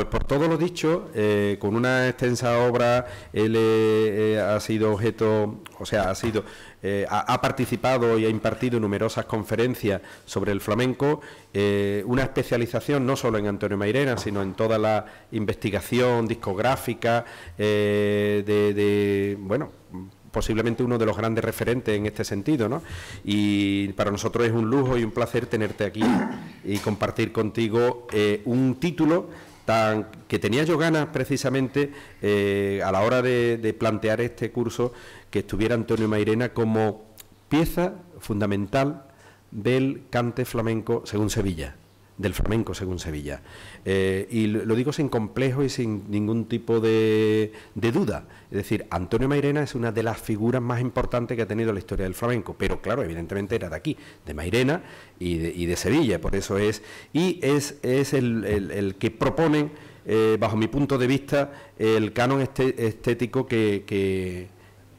Pues por todo lo dicho, eh, con una extensa obra, él eh, eh, ha sido objeto, o sea, ha sido, ha, participado y ha impartido numerosas conferencias sobre el flamenco, una especialización no solo en Antonio Mairena, sino en toda la investigación discográfica de, bueno, posiblemente uno de los grandes referentes en este sentido, ¿no? Y para nosotros es un lujo y un placer tenerte aquí y compartir contigo un título que tenía yo ganas precisamente eh, a la hora de, plantear este curso que estuviera Antonio Mairena como pieza fundamental del cante flamenco según Sevilla del flamenco según Sevilla. Eh, y lo digo sin complejo y sin ningún tipo de, duda. Es decir, Antonio Mairena es una de las figuras más importantes que ha tenido la historia del flamenco, pero claro, evidentemente era de aquí, de Mairena y de, Sevilla, por eso es, y es, es el, que proponen, eh, bajo mi punto de vista, el canon este, estético que, que,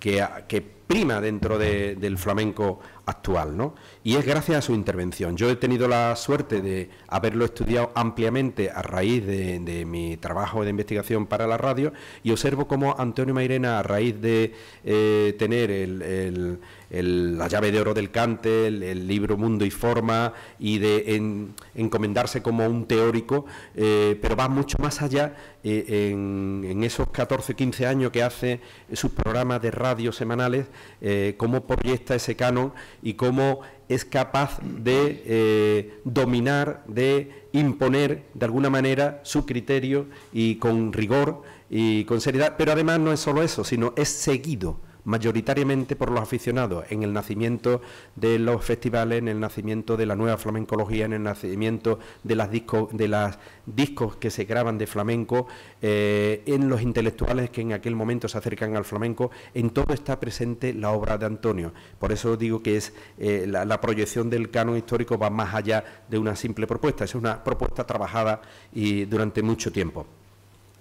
que, prima dentro del flamenco actual, ¿no? Y es gracias a su intervención. Yo he tenido la suerte de haberlo estudiado ampliamente a raíz de, mi trabajo de investigación para la radio y observo cómo Antonio Mairena, a raíz de eh, tener el la llave de oro del Cante, el, libro Mundo y Forma, y de encomendarse como un teórico, eh, pero va mucho más allá eh, en, esos 14, 15 años que hace sus programas de radio semanales, eh, cómo proyecta ese canon y cómo es capaz de dominar, de imponer de alguna manera su criterio y con rigor y con seriedad, pero además no es solo eso, sino es seguido mayoritariamente por los aficionados, en el nacimiento de los festivales, en el nacimiento de la nueva flamencología, en el nacimiento de las discos, de discos que se graban de flamenco, eh, en los intelectuales que en aquel momento se acercan al flamenco, en todo está presente la obra de Antonio. Por eso digo que es eh, la, proyección del canon histórico va más allá de una simple propuesta, es una propuesta trabajada y durante mucho tiempo.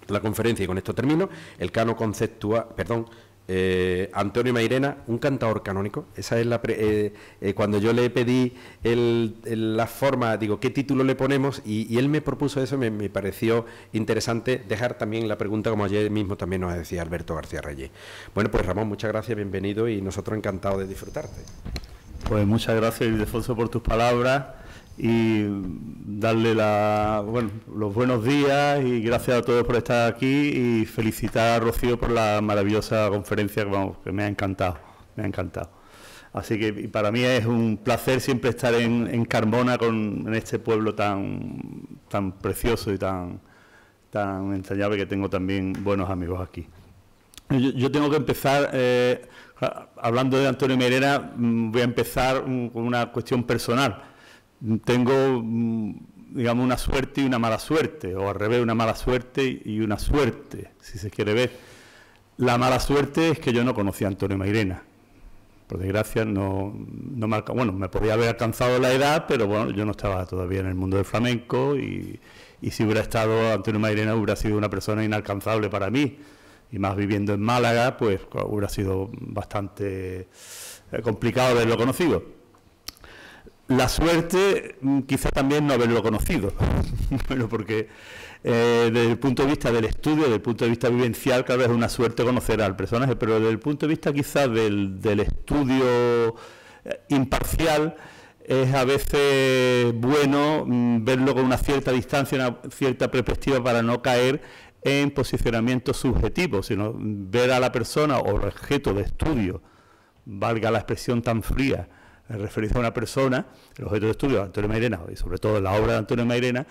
La conferencia, y con esto termino, el canon conceptual, perdón, eh, Antonio Mairena, un cantador canónico. Esa es la eh, eh, cuando yo le pedí la forma, digo, ¿qué título le ponemos? Y, él me propuso eso, me, me, pareció interesante dejar también la pregunta, como ayer mismo también nos decía Alberto García Reyes. Bueno, pues Ramón, muchas gracias, bienvenido y nosotros encantados de disfrutarte. Pues muchas gracias, Ildefonso, por tus palabras y darle la, bueno, los buenos días y gracias a todos por estar aquí y felicitar a Rocío por la maravillosa conferencia que, vamos, que me ha encantado, me ha encantado. Así que para mí es un placer siempre estar en, en Carmona, con, en este pueblo tan, tan precioso y tan, tan entrañable que tengo también buenos amigos aquí. Yo, tengo que empezar, eh, hablando de Antonio Merena, mm, voy a empezar con una cuestión personal tengo, mm, digamos, una suerte y una mala suerte, o al revés, una mala suerte y una suerte, si se quiere ver. La mala suerte es que yo no conocía a Antonio Mairena. Por desgracia, no, no me, bueno, me podía haber alcanzado la edad, pero bueno, yo no estaba todavía en el mundo del flamenco y, y si hubiera estado Antonio Mairena hubiera sido una persona inalcanzable para mí. Y más viviendo en Málaga, pues hubiera sido bastante eh, complicado haberlo conocido. La suerte, mm, quizá también no haberlo conocido, bueno, porque eh, desde el punto de vista del estudio, desde el punto de vista vivencial, claro, es una suerte conocer al personaje, pero desde el punto de vista quizá del, estudio eh, imparcial, es a veces bueno mm, verlo con una cierta distancia, una cierta perspectiva para no caer en posicionamientos subjetivos, sino ver a la persona o objeto de estudio, valga la expresión tan fría, referido a una persona, el objeto de estudio de Antonio Mairena, y sobre todo la obra de Antonio Mairena,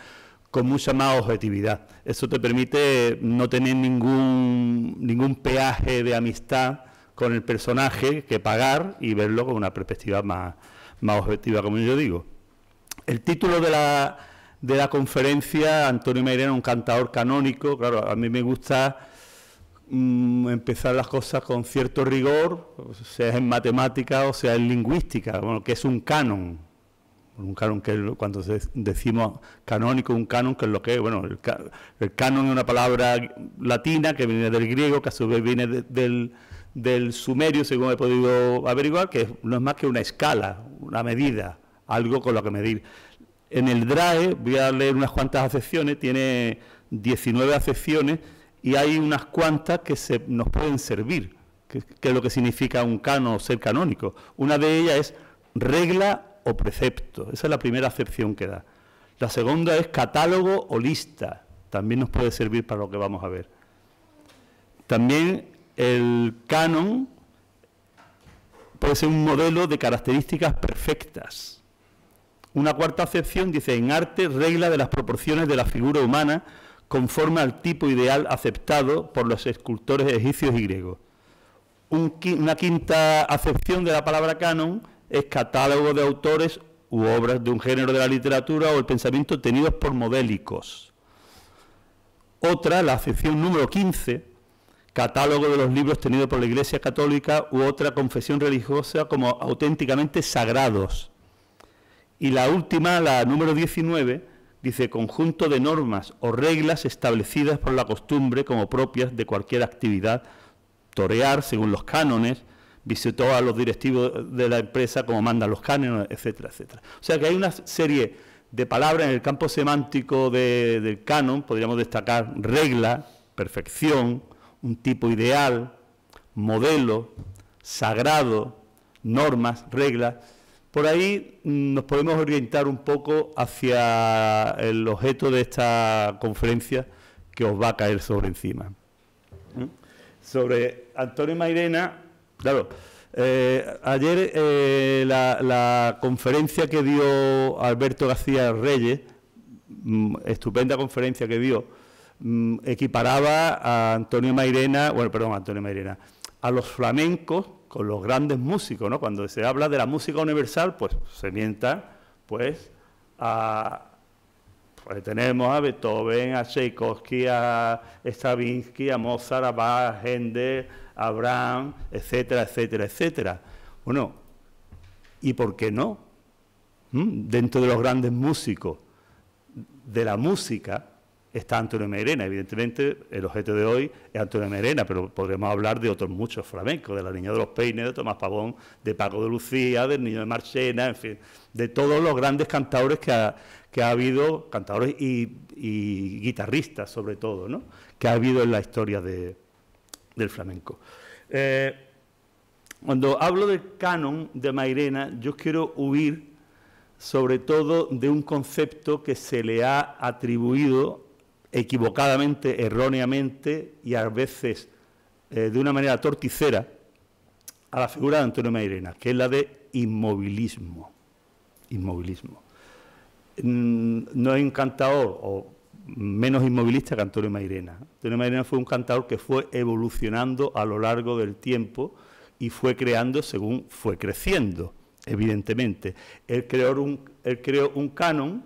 con mucha más objetividad. Eso te permite no tener ningún, ningún peaje de amistad con el personaje que pagar y verlo con una perspectiva más, más objetiva, como yo digo. El título de la, de la conferencia, Antonio Mairena, un cantador canónico, claro, a mí me gusta empezar las cosas con cierto rigor, sea en matemática o sea en lingüística, bueno, que es un canon. Un canon que cuando decimos canónico, un canon, que es lo que es, bueno, el, canon es una palabra latina que viene del griego, que a su vez viene del, del sumerio, según he podido averiguar, que no es más que una escala, una medida, algo con lo que medir. En el DRAE, voy a leer unas cuantas acepciones, tiene 19 acepciones y hay unas cuantas que se, nos pueden servir, que, es lo que significa un canon o ser canónico. Una de ellas es regla o precepto, esa es la primera acepción que da. La segunda es catálogo o lista, también nos puede servir para lo que vamos a ver. También el canon puede ser un modelo de características perfectas. Una cuarta acepción dice, en arte, regla de las proporciones de la figura humana conforme al tipo ideal aceptado por los escultores egipcios y griegos. una quinta acepción de la palabra canon es catálogo de autores u obras de un género de la literatura o el pensamiento tenidos por modélicos. Otra, la acepción número 15, catálogo de los libros tenidos por la Iglesia Católica u otra confesión religiosa como auténticamente sagrados. Y la última, la número 19, dice conjunto de normas o reglas establecidas por la costumbre como propias de cualquier actividad, torear según los cánones, visitó a los directivos de la empresa como mandan los cánones, etcétera, etcétera. O sea que hay una serie de palabras en el campo semántico del canon, podríamos destacar regla, perfección, un tipo ideal, modelo, sagrado, normas, reglas. Por ahí nos podemos orientar un poco hacia el objeto de esta conferencia que os va a caer sobre encima. ¿Mm? Sobre Antonio Mairena, claro, eh, ayer eh, la, conferencia que dio Alberto García Reyes, mm, estupenda conferencia que dio, mm, equiparaba a Antonio Mairena, bueno, perdón, a Antonio Mairena, a los flamencos con los grandes músicos, ¿no? Cuando se habla de la música universal, pues se mienta, pues, a... Pues tenemos a Beethoven, a Tchaikovsky, a Stravinsky, a Mozart, a Bach, a Händel, a Brahms, etcétera, etcétera, etcétera. Bueno, ¿y por qué no? ¿Mm? Dentro de los grandes músicos de la música, está Antonio Merena. Evidentemente, el objeto de hoy es Antonio Merena, pero podremos hablar de otros muchos flamencos, de la Niña de los Peines, de Tomás Pavón, de Paco de Lucía, del Niño de Marchena, en fin, de todos los grandes cantadores que ha, que ha habido, cantadores y, guitarristas sobre todo, ¿no? que ha habido en la historia del flamenco. Eh, cuando hablo del canon de Mairena, yo quiero huir sobre todo de un concepto que se le ha atribuido equivocadamente, erróneamente y a veces eh, de una manera torticera a la figura de Antonio Mairena, que es la de inmovilismo. Inmovilismo. Mm, no hay un cantador o menos inmovilista que Antonio Mairena. Antonio Mairena fue un cantador que fue evolucionando a lo largo del tiempo y fue creando según fue creciendo, evidentemente. Él creó un, él creó un canon,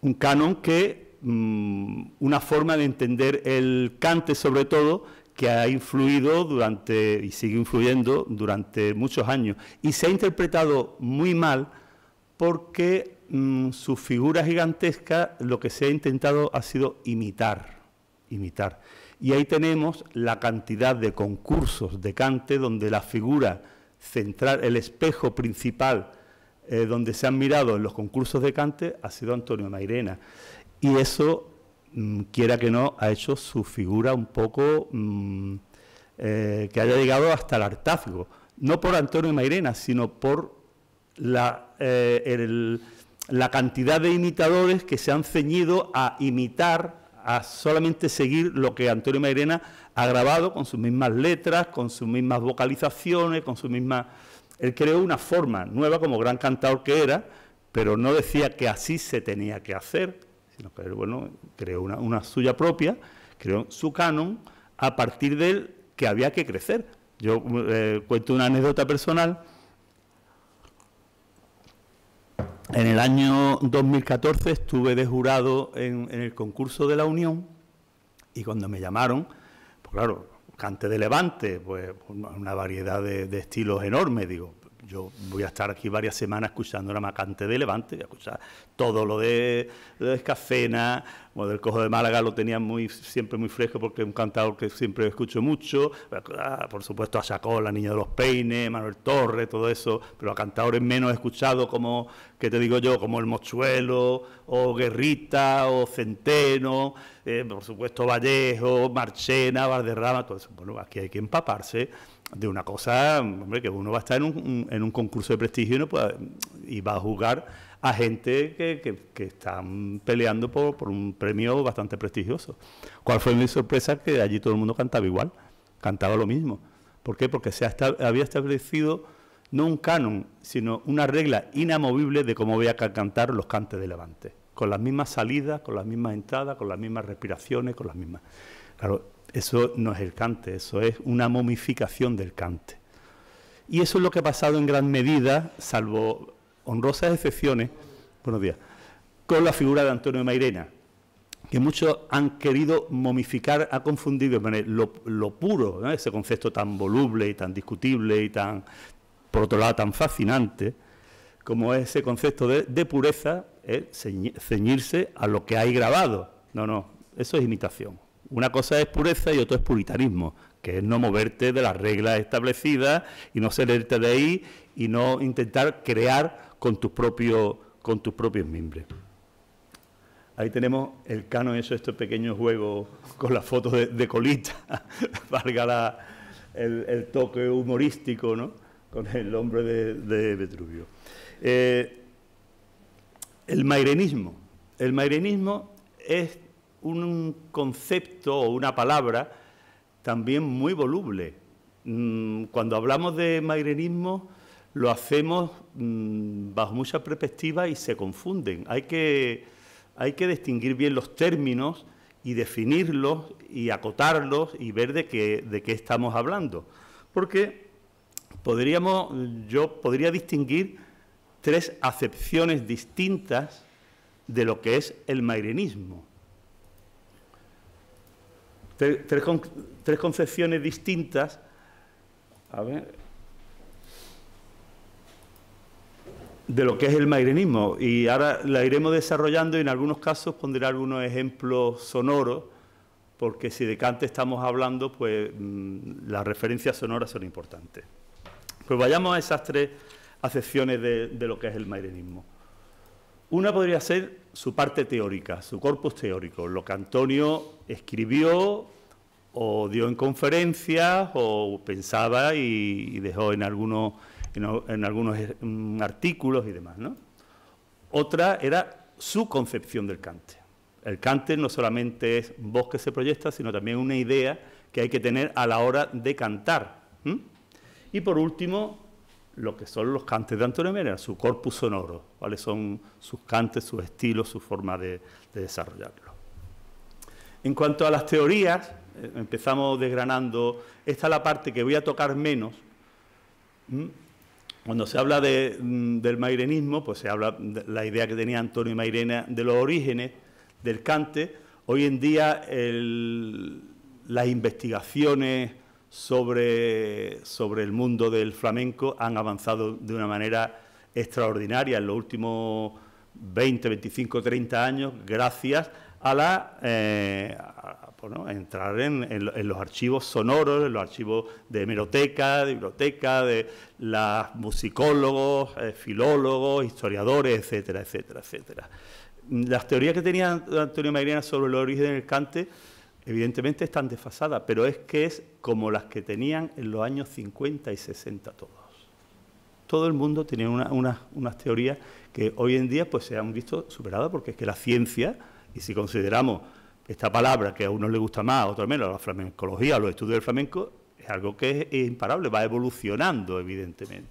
un canon que Mm, una forma de entender el cante, sobre todo, que ha influido durante, y sigue influyendo durante muchos años. Y se ha interpretado muy mal porque mm, su figura gigantesca lo que se ha intentado ha sido imitar, imitar. Y ahí tenemos la cantidad de concursos de cante donde la figura central, el espejo principal eh, donde se han mirado en los concursos de cante ha sido Antonio Mairena. Y eso, mm, quiera que no, ha hecho su figura un poco mm, eh, que haya llegado hasta el hartazgo. No por Antonio Mairena, sino por la, eh, la cantidad de imitadores que se han ceñido a imitar, a solamente seguir lo que Antonio Mairena ha grabado con sus mismas letras, con sus mismas vocalizaciones, con sus mismas... Él creó una forma nueva como gran cantador que era, pero no decía que así se tenía que hacer, que bueno, creó una, suya propia, creó su canon, a partir de él que había que crecer. Yo eh, cuento una anécdota personal. En el año 2014 estuve de jurado en, el concurso de la Unión y cuando me llamaron, pues claro, cante de levante, pues una variedad de, estilos enormes, digo, yo voy a estar aquí varias semanas escuchando una macante de Levante, voy a escuchar todo lo de, de Escafena, o del Cojo de Málaga lo tenía muy, siempre muy fresco porque es un cantador que siempre escucho mucho, por supuesto a Chacón, la Niña de los Peines, Manuel Torres, todo eso, pero a cantadores menos escuchados como, que te digo yo, como El Mochuelo, o Guerrita, o Centeno, eh, por supuesto Vallejo, Marchena, Valderrama, todo eso. Bueno, aquí hay que empaparse de una cosa, hombre, que uno va a estar en un, en un concurso de prestigio y, va a jugar a gente que, están peleando por, un premio bastante prestigioso. ¿Cuál fue mi sorpresa? Que allí todo el mundo cantaba igual, cantaba lo mismo. ¿Por qué? Porque se había establecido no un canon, sino una regla inamovible de cómo había que cantar los cantes de Levante, con las mismas salidas, con las mismas entradas, con las mismas respiraciones, con las mismas... Claro, eso no es el cante, eso es una momificación del cante. Y eso es lo que ha pasado en gran medida, salvo honrosas excepciones, buenos días, con la figura de Antonio Mairena, que muchos han querido momificar, ha confundido lo, lo puro, ese concepto tan voluble y tan discutible y tan, por otro lado, tan fascinante, como ese concepto de, pureza, es ceñirse a lo que hay grabado. No, no, eso es imitación. Una cosa es pureza y otra es puritanismo, que es no moverte de las reglas establecidas y no salirte de ahí y no intentar crear con tus propios, con tus propios mimbres. Ahí tenemos el canon, eso, este pequeño juego con la foto de, colita, valga el, toque humorístico, ¿no? Con el hombre de, de Vetruvio. Eh, el mairenismo. El mairenismo es un concepto o una palabra también muy voluble. Mm, cuando hablamos de mairenismo lo hacemos mm, bajo mucha perspectiva y se confunden. Hay que, hay que distinguir bien los términos y definirlos y acotarlos y ver de qué, de qué estamos hablando. Porque podríamos, yo podría distinguir tres acepciones distintas de lo que es el mairenismo tres, concepciones distintas. de lo que es el mairenismo y ahora la iremos desarrollando y en algunos casos pondré algunos ejemplos sonoros porque si de cante estamos hablando pues mm, las referencias sonoras son importantes. Pues vayamos a esas tres acepciones de, de lo que es el mairenismo. Una podría ser su parte teórica, su corpus teórico, lo que Antonio escribió o dio en conferencias o pensaba y, dejó en algunos, en, algunos mm, artículos y demás. ¿no? Otra era su concepción del cante. El cante no solamente es voz que se proyecta, sino también una idea que hay que tener a la hora de cantar. Y por último, lo que son los cantes de Antonio Mera, su corpus sonoro, cuáles son sus cantes, sus estilos, su forma de, desarrollarlo. En cuanto a las teorías, eh, empezamos desgranando, esta es la parte que voy a tocar menos. Cuando se habla mm, del mairenismo, pues se habla de la idea que tenía Antonio Mairena de los orígenes del cante. Hoy en día las investigaciones sobre, sobre el mundo del flamenco han avanzado de una manera extraordinaria en los últimos 20, 25, 30 años, gracias a la eh, entrar en, los archivos sonoros, en los archivos de hemeroteca, de biblioteca, de los musicólogos, eh, filólogos, historiadores, etcétera, etcétera, etcétera. Las teorías que tenía Antonio Mairena sobre el origen del cante evidentemente están desfasadas, pero es que es como las que tenían en los años 50 y 60 todos. Todo el mundo tenía unas teorías que hoy en día pues, se han visto superadas porque es que la ciencia, y si consideramos esta palabra que a uno le gusta más, a otro menos, la flamencología, los estudios del flamenco, es algo que es imparable, va evolucionando evidentemente.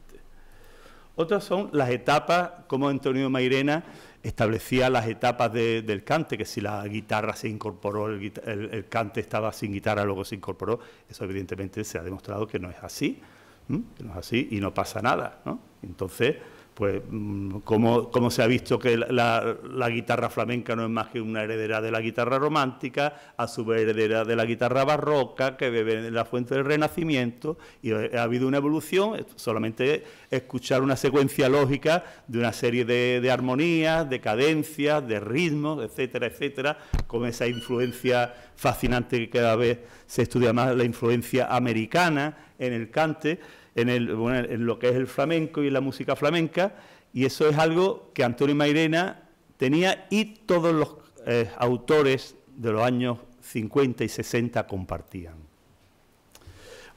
Otras son las etapas, como Antonio Mairena establecía las etapas del cante, que si la guitarra se incorporó, el, cante estaba sin guitarra, luego se incorporó. Eso evidentemente se ha demostrado que no es así, que no es así y no pasa nada. Entonces, pues mm, como, se ha visto que la, guitarra flamenca no es más que una heredera de la guitarra romántica, a su vez heredera de la guitarra barroca, que bebe en la fuente del Renacimiento, y ha habido una evolución, solamente escuchar una secuencia lógica de una serie de, de armonías, de cadencias, de ritmos, etcétera, etcétera, con esa influencia fascinante que cada vez se estudia más, la influencia americana en el cante, en, lo que es el flamenco y la música flamenca, y eso es algo que Antonio Mairena tenía y todos los eh, autores de los años 50 y 60 compartían.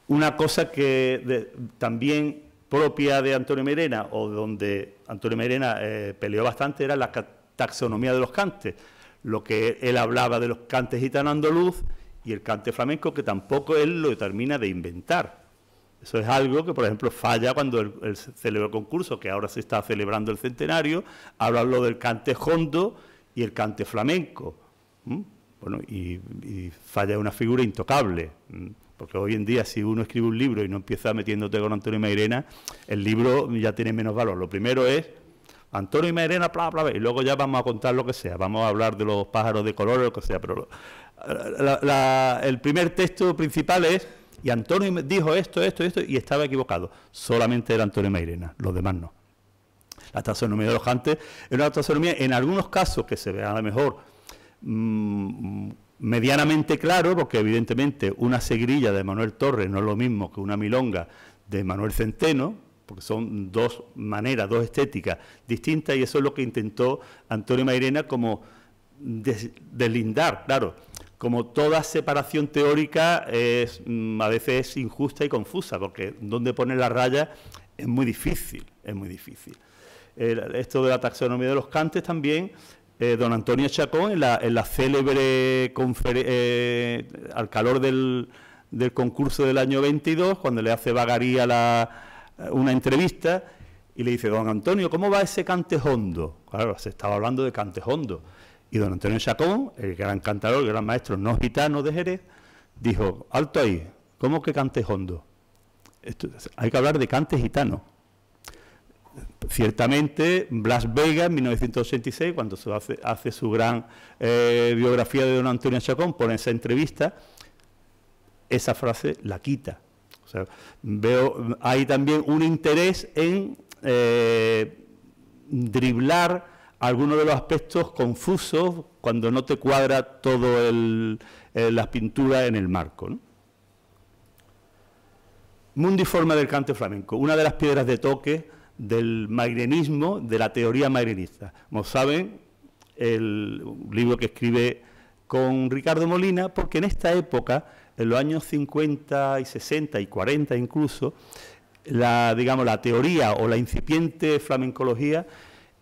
Una cosa que también propia de Antonio Mairena, o donde Antonio Mairena eh, peleó bastante, era la taxonomía de los cantes. Lo que él hablaba de los cantes gitano andaluz y el cante flamenco, que tampoco él lo termina de inventar. Eso es algo que, por ejemplo, falla cuando celebra el concurso, que ahora se está celebrando el centenario, habla lo del cante hondo y el cante flamenco. Bueno, y, falla una figura intocable, porque hoy en día si uno escribe un libro y no empieza metiéndote con Antonio Mairena, el libro ya tiene menos valor. Lo primero es Antonio y Mairena, bla, bla, bla, y luego ya vamos a contar lo que sea, vamos a hablar de los pájaros de color o lo que sea, pero el primer texto principal es y Antonio dijo esto, esto, esto, y estaba equivocado. Solamente era Antonio Mairena, los demás no. La taxonomía de los cantes es una taxonomía, en algunos casos que se vea a lo mejor mm, medianamente claro, porque evidentemente una segrilla de Manuel Torres no es lo mismo que una milonga de Manuel Centeno, porque son dos maneras, dos estéticas distintas, y eso es lo que intentó Antonio Mairena como deslindar, claro como toda separación teórica es, mm, a veces es injusta y confusa, porque donde pone la raya es muy difícil, es muy difícil. esto de la taxonomía de los cantes también, eh, don Antonio Chacón, en la, célebre eh, al calor del, concurso del año 22, cuando le hace Vagaría una entrevista, y le dice, don Antonio, ¿cómo va ese cante hondo? Claro, se estaba hablando de cante hondo. Y don Antonio Chacón, el gran cantador, el gran maestro no gitano de Jerez, dijo, alto ahí, ¿cómo que cante hondo? hay que hablar de cante gitano. Ciertamente, Blas Vega, en 1986, cuando se hace, su gran eh, biografía de don Antonio Chacón, pone esa entrevista, esa frase la quita. Veo, hay también un interés en eh, driblar algunos de los aspectos confusos cuando no te cuadra todo el, eh, las pinturas en el marco. ¿no? Mundiforme del cante flamenco, una de las piedras de toque del mairenismo, de la teoría mairenista. Como saben, el libro que escribe con Ricardo Molina, porque en esta época, en los años 50 y 60 y 40 incluso, la, digamos, la teoría o la incipiente flamencología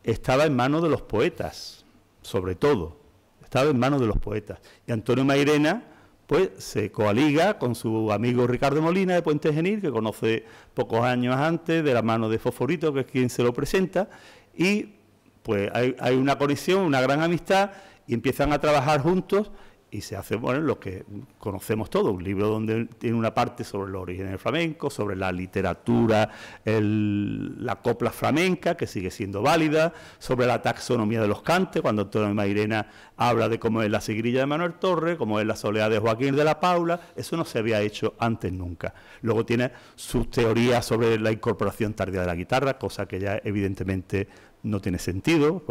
estaba en manos de los poetas, sobre todo, estaba en manos de los poetas. Y Antonio Mairena, pues se coaliga con su amigo Ricardo Molina de Puente Genil, que conoce pocos años antes, de la mano de Fosforito, que es quien se lo presenta, y pues hay, hay una conexión, una gran amistad, y empiezan a trabajar juntos y se hace bueno, lo que conocemos todos, un libro donde tiene una parte sobre los orígenes del flamenco, sobre la literatura, la copla flamenca, que sigue siendo válida, sobre la taxonomía de los cantes, cuando Antonio Mairena habla de cómo es la sigrilla de Manuel Torres, cómo es la soledad de Joaquín de la Paula, eso no se había hecho antes nunca. Luego tiene sus teorías sobre la incorporación tardía de la guitarra, cosa que ya evidentemente no tiene sentido,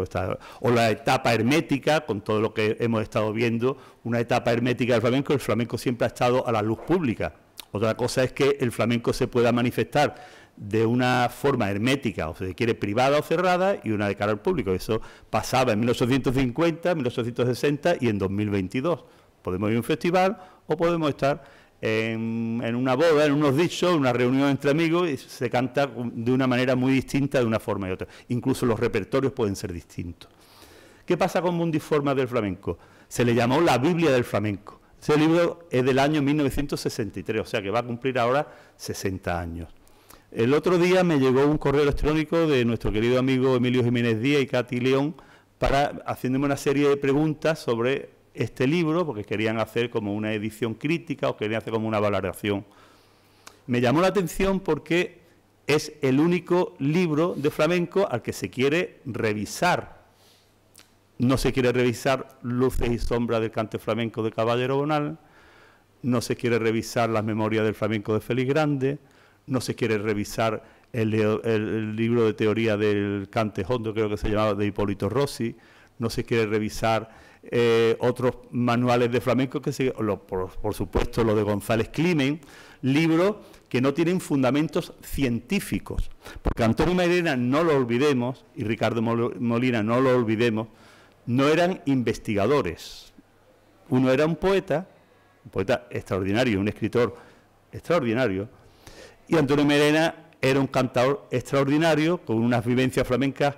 o la etapa hermética, con todo lo que hemos estado viendo, una etapa hermética del flamenco, el flamenco siempre ha estado a la luz pública. Otra cosa es que el flamenco se pueda manifestar de una forma hermética, o se quiere privada o cerrada, y una de cara al público. Eso pasaba en 1850, 1860 y en 2022. Podemos ir a un festival o podemos estar en, una boda, en unos dichos, una reunión entre amigos, y se canta de una manera muy distinta de una forma y otra. Incluso los repertorios pueden ser distintos. ¿Qué pasa con Mundiforma del flamenco? Se le llamó la Biblia del flamenco. Ese libro es del año 1963, o sea que va a cumplir ahora 60 años. El otro día me llegó un correo electrónico de nuestro querido amigo Emilio Jiménez Díaz y Katy León para haciéndome una serie de preguntas sobre este libro porque querían hacer como una edición crítica o querían hacer como una valoración. Me llamó la atención porque es el único libro de flamenco al que se quiere revisar. No se quiere revisar Luces y Sombras del cante flamenco de Caballero Bonal, no se quiere revisar las memorias del flamenco de Félix Grande, no se quiere revisar el, libro de teoría del cante hondo, creo que se llamaba, de Hipólito Rossi, no se quiere revisar eh, otros manuales de flamenco, que por, supuesto lo de González Climen, libros que no tienen fundamentos científicos, porque Antonio Mairena, no lo olvidemos, y Ricardo Molina, no lo olvidemos, no eran investigadores. Uno era un poeta, un poeta extraordinario, un escritor extraordinario, y Antonio Mairena era un cantador extraordinario, con unas vivencias flamencas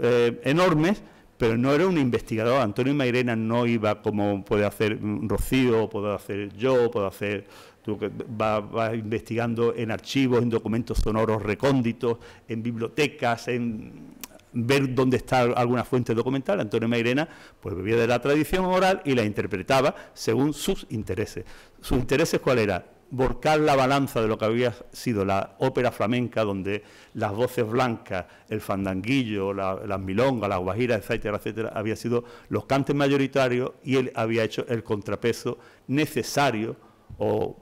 eh, enormes, pero no era un investigador. Antonio Mairena no iba como puede hacer Rocío, puedo hacer yo, puedo hacer tú que va, investigando en archivos, en documentos sonoros recónditos, en bibliotecas, en ver dónde está alguna fuente documental. Antonio Mairena pues bebía de la tradición oral y la interpretaba según sus intereses. ¿Sus intereses cuál era? Volcar la balanza de lo que había sido la ópera flamenca, donde las voces blancas, el fandanguillo, la, las milongas, las guajiras, etcétera, etcétera, había sido los cantes mayoritarios y él había hecho el contrapeso necesario o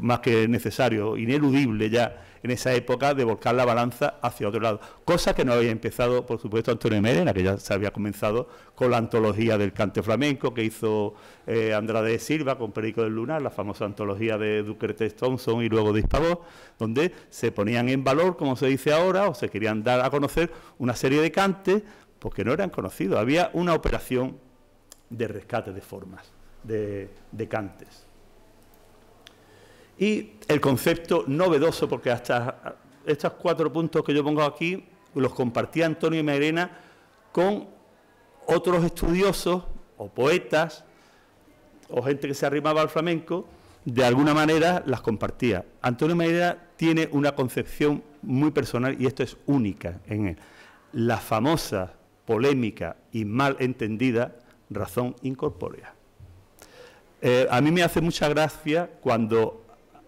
más que necesario, ineludible ya en esa época de volcar la balanza hacia otro lado. Cosa que no había empezado, por supuesto, Antonio Merena, que ya se había comenzado con la antología del cante flamenco que hizo eh, Andrade Silva con Perico del Lunar, la famosa antología de Ducretes Thompson y luego de Hispavó, donde se ponían en valor, como se dice ahora, o se querían dar a conocer una serie de cantes, porque no eran conocidos. Había una operación de rescate de formas, de cantes. Y el concepto novedoso, porque hasta estos cuatro puntos que yo pongo aquí los compartía Antonio Mairena con otros estudiosos o poetas o gente que se arrimaba al flamenco, de alguna manera las compartía. Antonio Mairena tiene una concepción muy personal y esto es única en él. La famosa, polémica y mal entendida razón incorpórea. Eh, a mí me hace mucha gracia cuando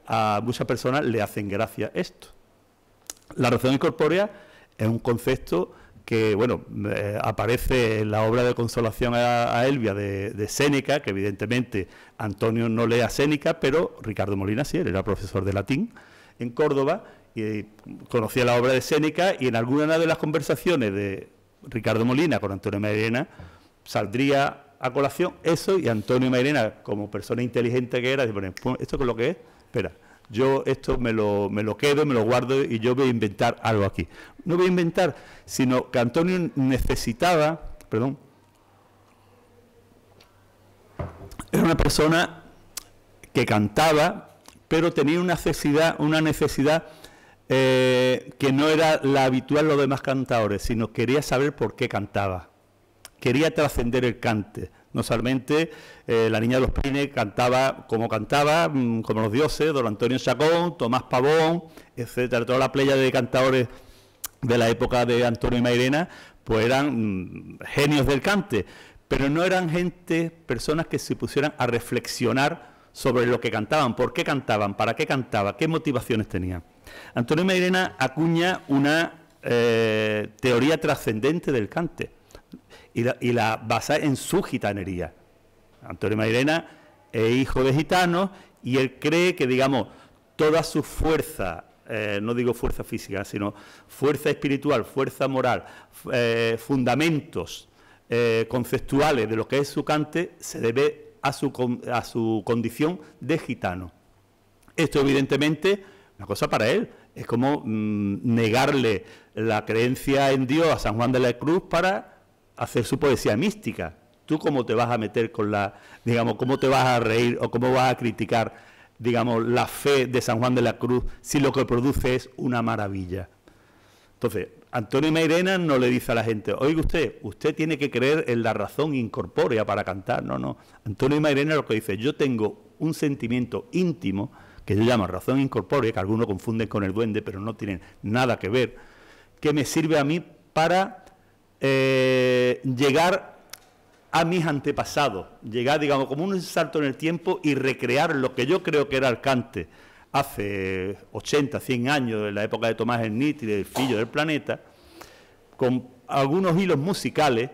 a muchas personas le hacen gracia esto. La razón incorpórea es un concepto que bueno eh, aparece en la obra de consolación a, Elvia de, Séneca, que evidentemente Antonio no lee a Séneca, pero Ricardo Molina sí, él era profesor de latín en Córdoba y conocía la obra de Séneca y en alguna de las conversaciones de Ricardo Molina con Antonio Mairena saldría a colación eso y Antonio Mairena, como persona inteligente que era, dice, ¿esto es lo que es? Espera, yo esto me lo, me lo quedo, me lo guardo y yo voy a inventar algo aquí. No voy a inventar, sino que Antonio necesitaba, perdón, era una persona que cantaba, pero tenía una necesidad, una necesidad eh, que no era la habitual de los demás cantadores, sino quería saber por qué cantaba. Quería trascender el cante. No eh, la niña de los Pines cantaba como cantaba, mm, como los dioses, don Antonio Chacón, Tomás Pavón, etcétera, toda la playa de cantadores de la época de Antonio y Mairena, pues eran mm, genios del cante, pero no eran gente, personas que se pusieran a reflexionar sobre lo que cantaban, por qué cantaban, para qué cantaba, qué motivaciones tenían. Antonio Mairena acuña una eh, teoría trascendente del cante y la, basa en su gitanería. Antonio Mairena es hijo de gitanos y él cree que, digamos, toda su fuerza, eh, no digo fuerza física, sino fuerza espiritual, fuerza moral, eh, fundamentos eh, conceptuales de lo que es su cante, se debe a su, a su condición de gitano. Esto, evidentemente, una cosa para él, es como mm, negarle la creencia en Dios a San Juan de la Cruz para hacer su poesía mística. ¿Tú cómo te vas a meter con la, digamos, cómo te vas a reír o cómo vas a criticar, digamos, la fe de San Juan de la Cruz si lo que produce es una maravilla? Entonces, Antonio Mairena no le dice a la gente, oiga usted, usted tiene que creer en la razón incorpórea para cantar. No, no. Antonio Mairena lo que dice, yo tengo un sentimiento íntimo, que yo llamo razón incorpórea, que algunos confunden con el duende, pero no tienen nada que ver, que me sirve a mí para eh, llegar a mis antepasados, llegar, digamos, como un salto en el tiempo y recrear lo que yo creo que era el cante hace 80, 100 años, en la época de Tomás el del Fillo del Planeta, con algunos hilos musicales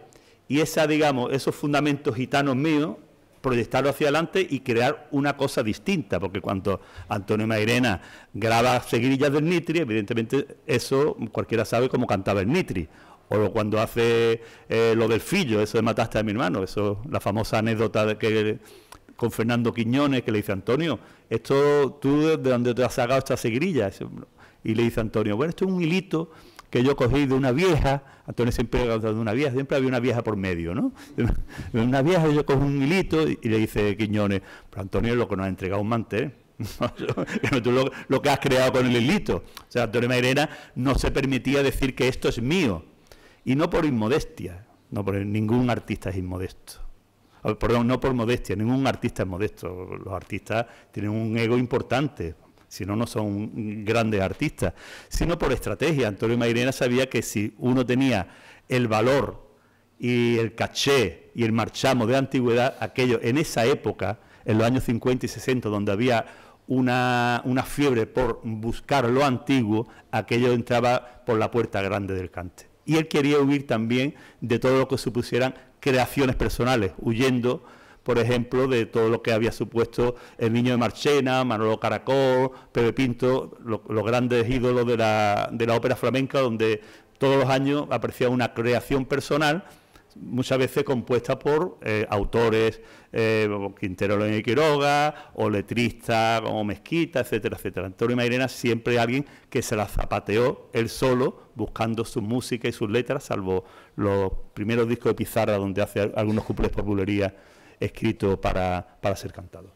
y esa, digamos, esos fundamentos gitanos míos, proyectarlo hacia adelante y crear una cosa distinta, porque cuando Antonio Mairena graba seguirillas del Nitri, evidentemente eso cualquiera sabe cómo cantaba el Nitri. O cuando hace eh, lo del fillo, eso de mataste a mi hermano, eso, la famosa anécdota de que con Fernando Quiñones, que le dice Antonio, esto tú de dónde te has sacado esta seguirilla, y le dice Antonio, bueno, esto es un hilito que yo cogí de una vieja, Antonio siempre ha de una vieja, siempre había una vieja por medio, ¿no? Una vieja yo cogí un hilito y, le dice Quiñones, pero Antonio es lo que nos ha entregado un mantel. tú lo, lo, que has creado con el hilito. O sea, Antonio Mairena no se permitía decir que esto es mío. Y no por inmodestia, no por ningún artista es inmodesto. Perdón, no por modestia, ningún artista es modesto. Los artistas tienen un ego importante, si no, no son grandes artistas, sino por estrategia. Antonio Mairena sabía que si uno tenía el valor y el caché y el marchamo de antigüedad, aquello en esa época, en los años 50 y 60, donde había una, una, fiebre por buscar lo antiguo, aquello entraba por la puerta grande del cante. Y él quería huir también de todo lo que supusieran creaciones personales, huyendo por ejemplo, de todo lo que había supuesto el niño de Marchena, Manolo Caracol, Pepe Pinto, los grandes ídolos de la, de la ópera flamenca, donde todos los años aparecía una creación personal, muchas veces compuesta por eh, autores, eh, Quintero León y Quiroga, o letristas como Mezquita, etcétera, etcétera. Antonio Mairena siempre alguien que se la zapateó él solo, buscando su música y sus letras, salvo los primeros discos de Pizarra, donde hace algunos cuplés por bulería escrito para, ser cantado.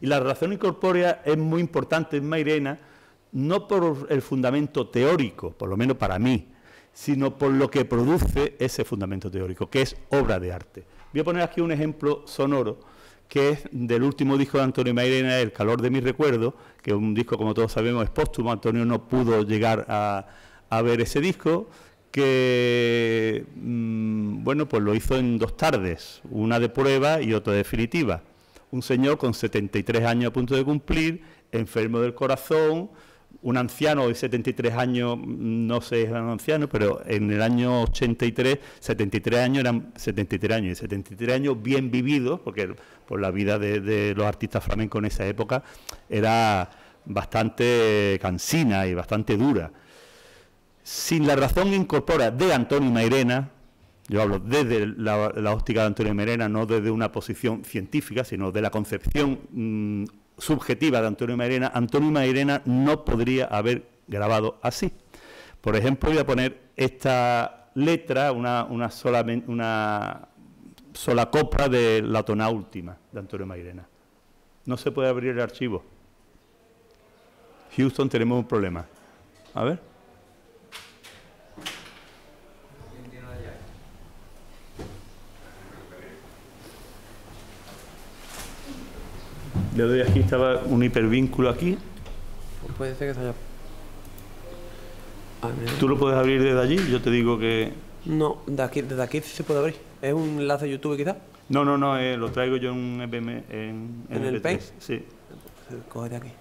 Y la relación incorpórea es muy importante en Mairena, no por el fundamento teórico, por lo menos para mí, sino por lo que produce ese fundamento teórico, que es obra de arte. Voy a poner aquí un ejemplo sonoro, que es del último disco de Antonio Mairena, El calor de mi recuerdo, que es un disco, como todos sabemos, es póstumo. Antonio no pudo llegar a, ver ese disco, que, mm, bueno, pues lo hizo en dos tardes, una de prueba y otra definitiva. Un señor con 73 años a punto de cumplir, enfermo del corazón, un anciano de 73 años, mm, no sé si es un anciano, pero en el año 83, 73 años eran 73 años, y 73 años bien vividos, porque por la vida de, los artistas flamencos en esa época era bastante cansina y bastante dura. Sin la razón incorpora de Antonio Mairena, yo hablo desde la, óptica de Antonio Mairena, no desde una posición científica, sino de la concepción mm, subjetiva de Antonio Mairena, Antonio Mairena no podría haber grabado así. Por ejemplo, voy a poner esta letra, una, sola, una sola de la tona última de Antonio Mairena. No se puede abrir el archivo. Houston, tenemos un problema. A ver. Le doy aquí, estaba un hipervínculo aquí. Puede ser que se haya... ¿Tú lo puedes abrir desde allí? Yo te digo que... No, de aquí, desde aquí sí se puede abrir. ¿Es un enlace de YouTube quizás? No, no, no, eh, lo traigo yo en un EPM, en, en, el Paint? Sí. Coge de aquí.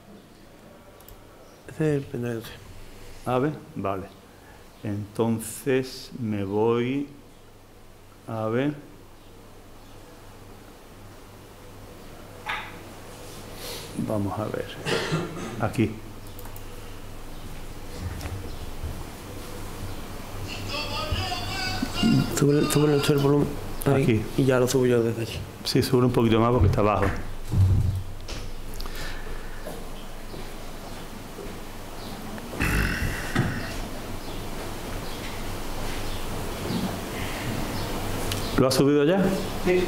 Ese es el pendrive. A ver, vale. Entonces me voy... A ver... Vamos a ver. Aquí. Sube, sube el volumen. Aquí. Y ya lo subo yo desde allí. Sí, sube un poquito más porque está abajo. ¿Lo has subido ya? Sí.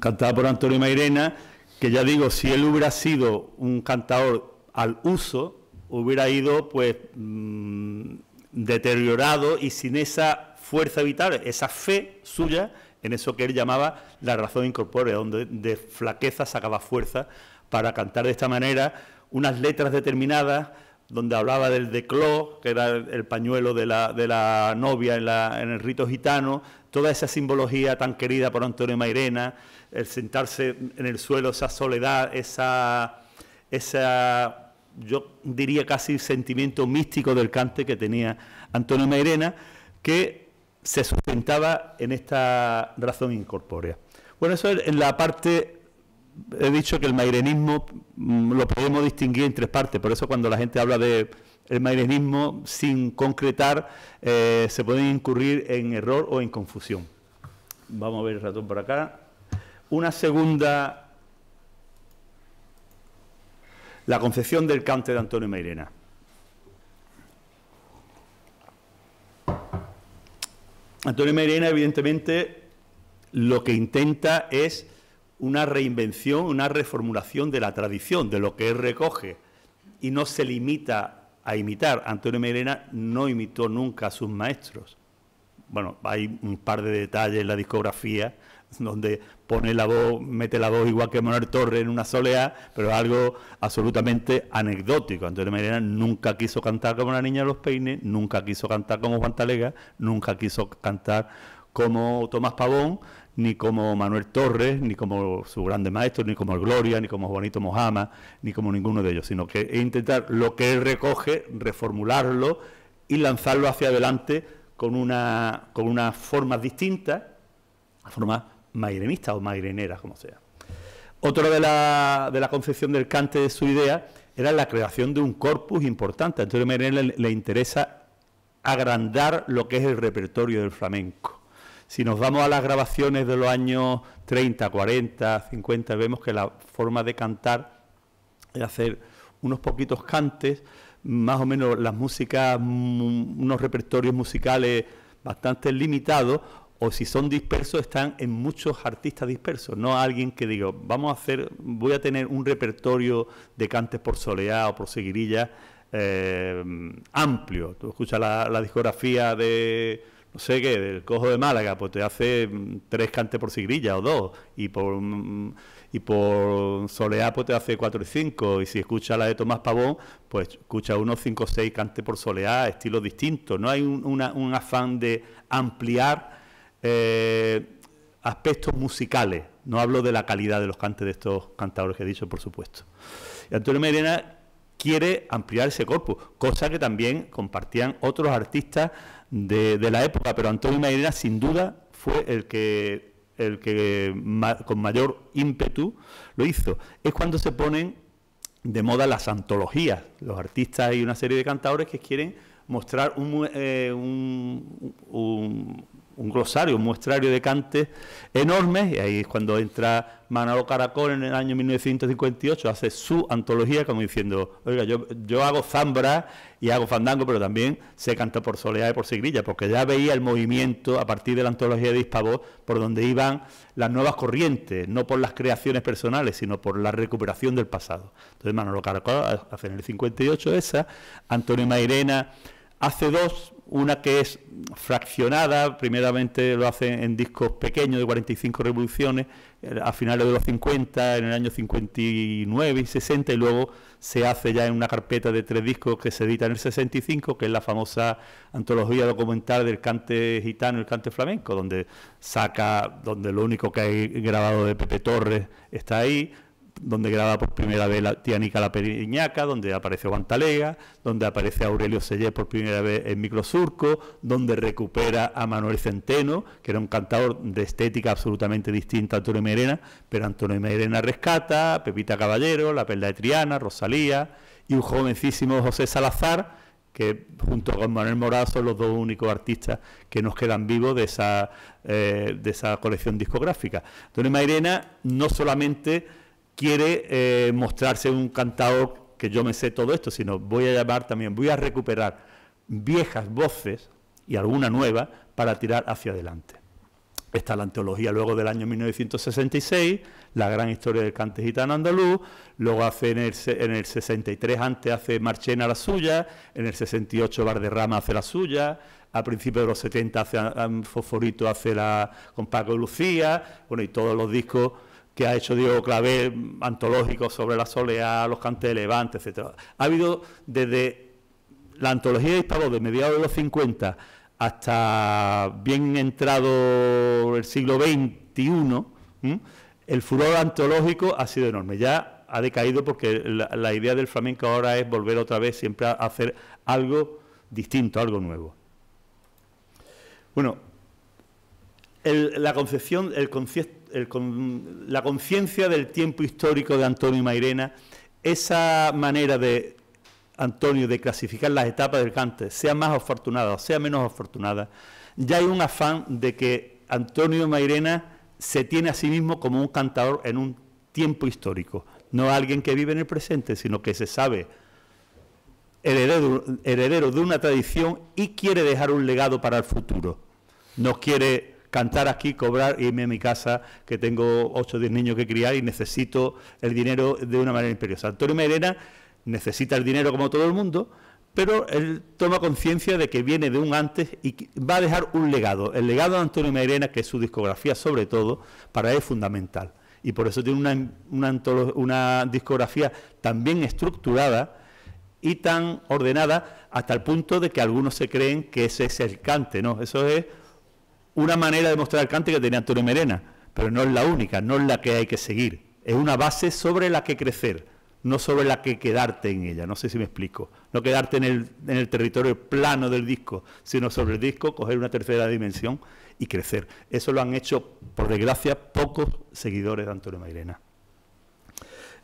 Cantada por Antonio Mairena, que ya digo, si él hubiera sido un cantador al uso, hubiera ido pues mm, deteriorado y sin esa fuerza vital, esa fe suya en eso que él llamaba la razón incorpórea, donde de flaqueza sacaba fuerza para cantar de esta manera unas letras determinadas donde hablaba del decló, que era el pañuelo de la, de la novia en, la, en, el rito gitano, toda esa simbología tan querida por Antonio Mairena, el sentarse en el suelo, esa soledad, esa, esa yo diría casi sentimiento místico del cante que tenía Antonio Mairena, que se sustentaba en esta razón incorpórea. Bueno, eso es en la parte he dicho que el mairenismo mm, lo podemos distinguir en tres partes, por eso cuando la gente habla de el mairenismo sin concretar eh, se puede incurrir en error o en confusión. Vamos a ver el ratón por acá. Una segunda, la concepción del cante de Antonio Mairena. Antonio Mairena, evidentemente, lo que intenta es una reinvención, una reformulación de la tradición, de lo que él recoge, y no se limita a imitar. Antonio Merena no imitó nunca a sus maestros. Bueno, hay un par de detalles en la discografía donde pone la voz, mete la voz igual que Manuel Torres en una soleá, pero algo absolutamente anecdótico. Antonio Merena nunca quiso cantar como la niña de los peines, nunca quiso cantar como Juan Talega, nunca quiso cantar como Tomás Pavón, ni como Manuel Torres, ni como su grande maestro, ni como el Gloria, ni como Juanito Mojama, ni como ninguno de ellos, sino que intentar lo que él recoge, reformularlo y lanzarlo hacia adelante con una, con unas formas distintas, formas mairenistas o maireneras, como sea. Otra de la, de la concepción del cante de su idea era la creación de un corpus importante. A Antonio Mairena le interesa agrandar lo que es el repertorio del flamenco si nos vamos a las grabaciones de los años 30, 40, 50, vemos que la forma de cantar es hacer unos poquitos cantes, más o menos las músicas, unos repertorios musicales bastante limitados, o si son dispersos, están en muchos artistas dispersos, no alguien que diga, vamos a hacer, voy a tener un repertorio de cantes por soleá o por seguirilla eh, amplio. Tú escuchas la discografía de no sé qué, del cojo de Málaga, pues te hace mm, tres cantes por sigrilla o dos, y por mm, y por soleá pues te hace cuatro y cinco, y si escucha la de Tomás Pavón, pues escucha unos cinco o seis cantes por soleá, estilos distintos. No hay un, afán de ampliar eh, aspectos musicales. No hablo de la calidad de los cantes de estos cantadores que he dicho, por supuesto. Y Antonio Medina quiere ampliar ese corpus, cosa que también compartían otros artistas de, la época, pero Antonio Mairena sin duda fue el que, con mayor ímpetu lo hizo. Es cuando se ponen de moda las antologías, los artistas y una serie de cantadores que quieren mostrar un, eh, glosario, un muestrario de cantes enormes, y ahí es cuando entra Manolo Caracol en el año 1958, hace su antología como diciendo, oiga, yo, yo hago zambra y hago fandango, pero también se canta por soleá y por sigrilla, porque ya veía el movimiento a partir de la antología de Hispavó, por donde iban las nuevas corrientes, no por las creaciones personales, sino por la recuperación del pasado. Entonces Manolo Caracol hace en el 58 esa, Antonio Mairena hace dos, una que es fraccionada, primeramente lo hace en discos pequeños de 45 revoluciones, eh, a finales de los 50, en el año 59 y 60, y luego se hace ya en una carpeta de tres discos que se edita en el 65, que es la famosa antología documental del cante gitano el cante flamenco, donde saca, donde lo único que hay grabado de Pepe Torres está ahí, donde graba por primera vez la Tianica La Periñaca, donde aparece Guantalega, donde aparece Aurelio Sellé por primera vez en Microsurco, donde recupera a Manuel Centeno, que era un cantador de estética absolutamente distinta a Antonio Merena, pero Antonio Merena rescata, Pepita Caballero, La Perla de Triana, Rosalía y un jovencísimo José Salazar, que junto con Manuel Morado son los dos únicos artistas que nos quedan vivos de esa, eh, de esa colección discográfica. Antonio Mairena no solamente quiere eh, mostrarse un cantador que yo me sé todo esto, sino voy a llamar también, voy a recuperar viejas voces y alguna nueva para tirar hacia adelante. Está la antología luego del año 1966, la gran historia del cante gitano andaluz, luego hace en el, en el 63 antes hace Marchena la suya, en el 68 Barderrama hace la suya, a principios de los 70 hace Fosforito hace la con Paco y Lucía, bueno, y todos los discos que ha hecho Diego Clavel, antológicos sobre la soleá, los cantes de Levante, etcétera. Ha habido desde la antología de Hispavoz de mediados de los 50 hasta bien entrado el siglo XXI, el furor antológico ha sido enorme. Ya ha decaído porque la, idea del flamenco ahora es volver otra vez siempre a hacer algo distinto, algo nuevo. Bueno, la concepción, la conciencia del tiempo histórico de Antonio Mairena, esa manera de Antonio, de clasificar las etapas del cante, sea más afortunada o sea menos afortunada, ya hay un afán de que Antonio Mairena se tiene a sí mismo como un cantador en un tiempo histórico, no alguien que vive en el presente, sino que se sabe heredero, heredero de una tradición y quiere dejar un legado para el futuro. No quiere cantar aquí, cobrar, irme a mi casa, que tengo 8 o 10 niños que criar y necesito el dinero de una manera imperiosa. Antonio Mairena necesita el dinero como todo el mundo, pero él toma conciencia de que viene de un antes y va a dejar un legado. El legado de Antonio Mairena, que es su discografía sobre todo, para él es fundamental. Y por eso tiene una, una, discografía tan bien estructurada y tan ordenada hasta el punto de que algunos se creen que ese es el cante, ¿no? Eso es una manera de mostrar el cante que tenía Antonio Mairena, pero no es la única, no es la que hay que seguir. Es una base sobre la que crecer no sobre la que quedarte en ella, no sé si me explico, no quedarte en el, en el territorio plano del disco, sino sobre el disco, coger una tercera dimensión y crecer. Eso lo han hecho, por desgracia, pocos seguidores de Antonio Mairena.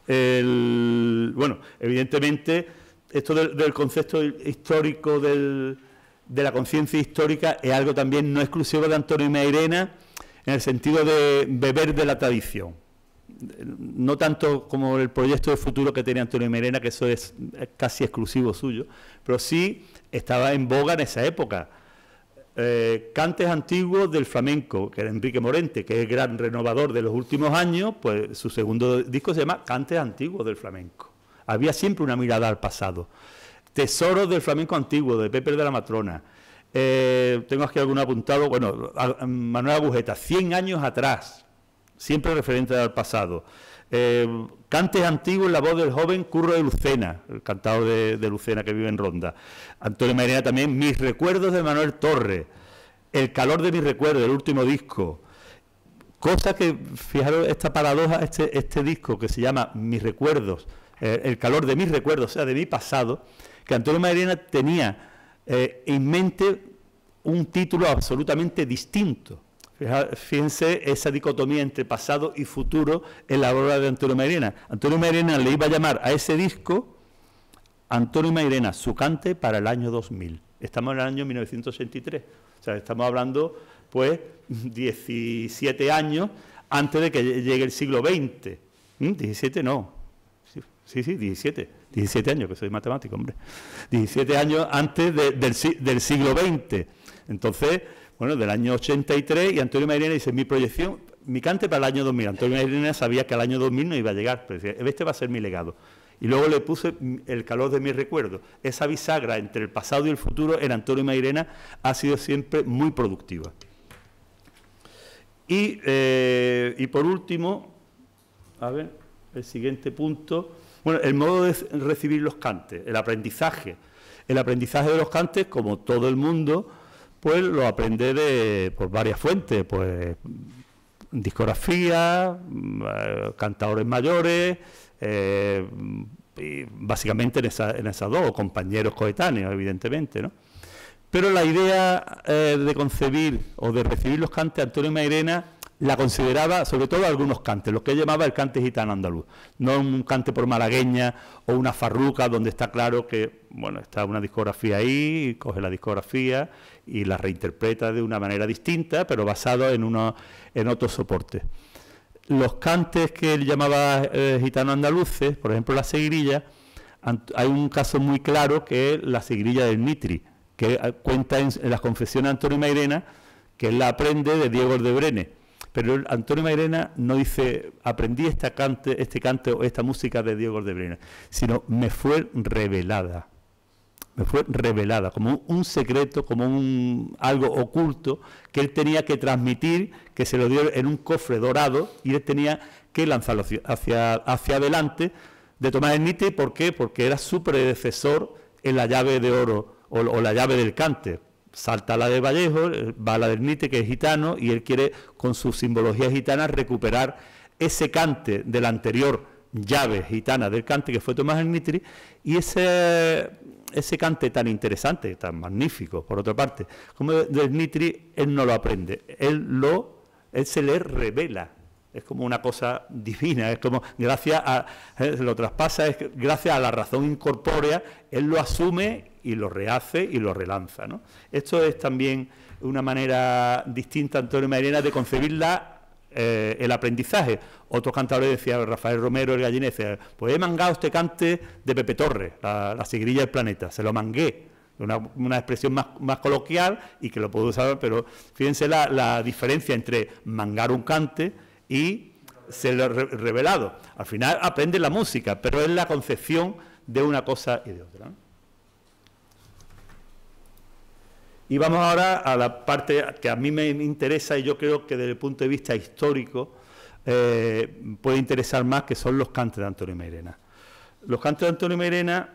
bueno, evidentemente, esto del, concepto histórico de la conciencia histórica es algo también no exclusivo de Antonio Mairena, en el sentido de beber de la tradición no tanto como el proyecto de futuro que tenía Antonio Merena, que eso es casi exclusivo suyo, pero sí estaba en boga en esa época. Eh, cantes antiguos del flamenco, que era Enrique Morente, que es el gran renovador de los últimos años, pues su segundo disco se llama Cantes antiguos del flamenco. Había siempre una mirada al pasado. Tesoros del flamenco antiguo, de Pepe de la Matrona. Eh, tengo aquí alguno apuntado, bueno, Manuel Agujeta, 100 años atrás, siempre referente al pasado. Eh, cantes antiguos la voz del joven Curro de Lucena, el cantador de, Lucena que vive en Ronda. Antonio Mairena también, Mis recuerdos de Manuel Torres, El calor de mis recuerdos, el último disco. Cosa que, fijaros, esta paradoja, este, este disco que se llama Mis recuerdos, eh, El calor de mis recuerdos, o sea, de mi pasado, que Antonio Mairena tenía eh, en mente un título absolutamente distinto Fíjense esa dicotomía entre pasado y futuro en la obra de Antonio Mairena. Antonio Mairena le iba a llamar a ese disco Antonio Mairena, su cante para el año 2000. Estamos en el año 1983. O sea, estamos hablando, pues, 17 años antes de que llegue el siglo XX. 17 ¿Mm? no. Sí, sí, 17. 17 años, que soy matemático, hombre. 17 años antes del, siglo XX. Entonces, bueno, del año 83, y Antonio Mairena dice, mi proyección, mi cante para el año 2000. Antonio Mairena sabía que al año 2000 no iba a llegar, pero decía, este va a ser mi legado. Y luego le puse el calor de mis recuerdos. Esa bisagra entre el pasado y el futuro en Antonio Mairena ha sido siempre muy productiva. Y, eh, y por último, a ver, el siguiente punto, bueno, el modo de recibir los cantes, el aprendizaje. El aprendizaje de los cantes, como todo el mundo, pues lo aprende de, por varias fuentes, pues discografía, eh, cantadores mayores, eh, básicamente en, esa, en esas dos, compañeros coetáneos, evidentemente, ¿no? Pero la idea eh, de concebir o de recibir los cantes Antonio Mairena la consideraba, sobre todo algunos cantes, lo que llamaba el cante gitano andaluz, no un cante por malagueña o una farruca donde está claro que, bueno, está una discografía ahí, coge la discografía y la reinterpreta de una manera distinta, pero basado en, uno, en otros soportes. Los cantes que él llamaba eh, gitano andaluces, por ejemplo la seguirilla, hay un caso muy claro que es la seguirilla del Mitri, que eh, cuenta en, las confesiones de Antonio Mairena, que él la aprende de Diego de Brene. Pero Antonio Mairena no dice, aprendí esta cante, este cante o esta música de Diego de Brena, sino me fue revelada. Me fue revelada, como un secreto, como un algo oculto que él tenía que transmitir, que se lo dio en un cofre dorado y él tenía que lanzarlo hacia, hacia adelante de Tomás Nite. ¿Por qué? Porque era su predecesor en la llave de oro o, o la llave del cante salta la de Vallejo, va la del Nite, que es gitano, y él quiere, con su simbología gitana, recuperar ese cante de la anterior llave gitana del cante, que fue Tomás el Nitri, y ese, ese cante tan interesante, tan magnífico, por otra parte, como del Nitri, él no lo aprende, él, lo, él se le revela. Es como una cosa divina, es como gracias a, eh, lo traspasa, es gracias a la razón incorpórea, él lo asume y lo rehace y lo relanza. Esto es también una manera distinta, Antonio Mairena, de concebir eh, el aprendizaje. Otros cantadores decía Rafael Romero, el gallinés, pues he mangado este cante de Pepe Torres, la, la del planeta, se lo mangué. Una, expresión más, coloquial y que lo puedo usar, pero fíjense la, la diferencia entre mangar un cante y ser revelado. Al final aprende la música, pero es la concepción de una cosa y de otra. Y vamos ahora a la parte que a mí me interesa y yo creo que desde el punto de vista histórico eh, puede interesar más, que son los cantes de Antonio Mairena. Los cantes de Antonio Mairena,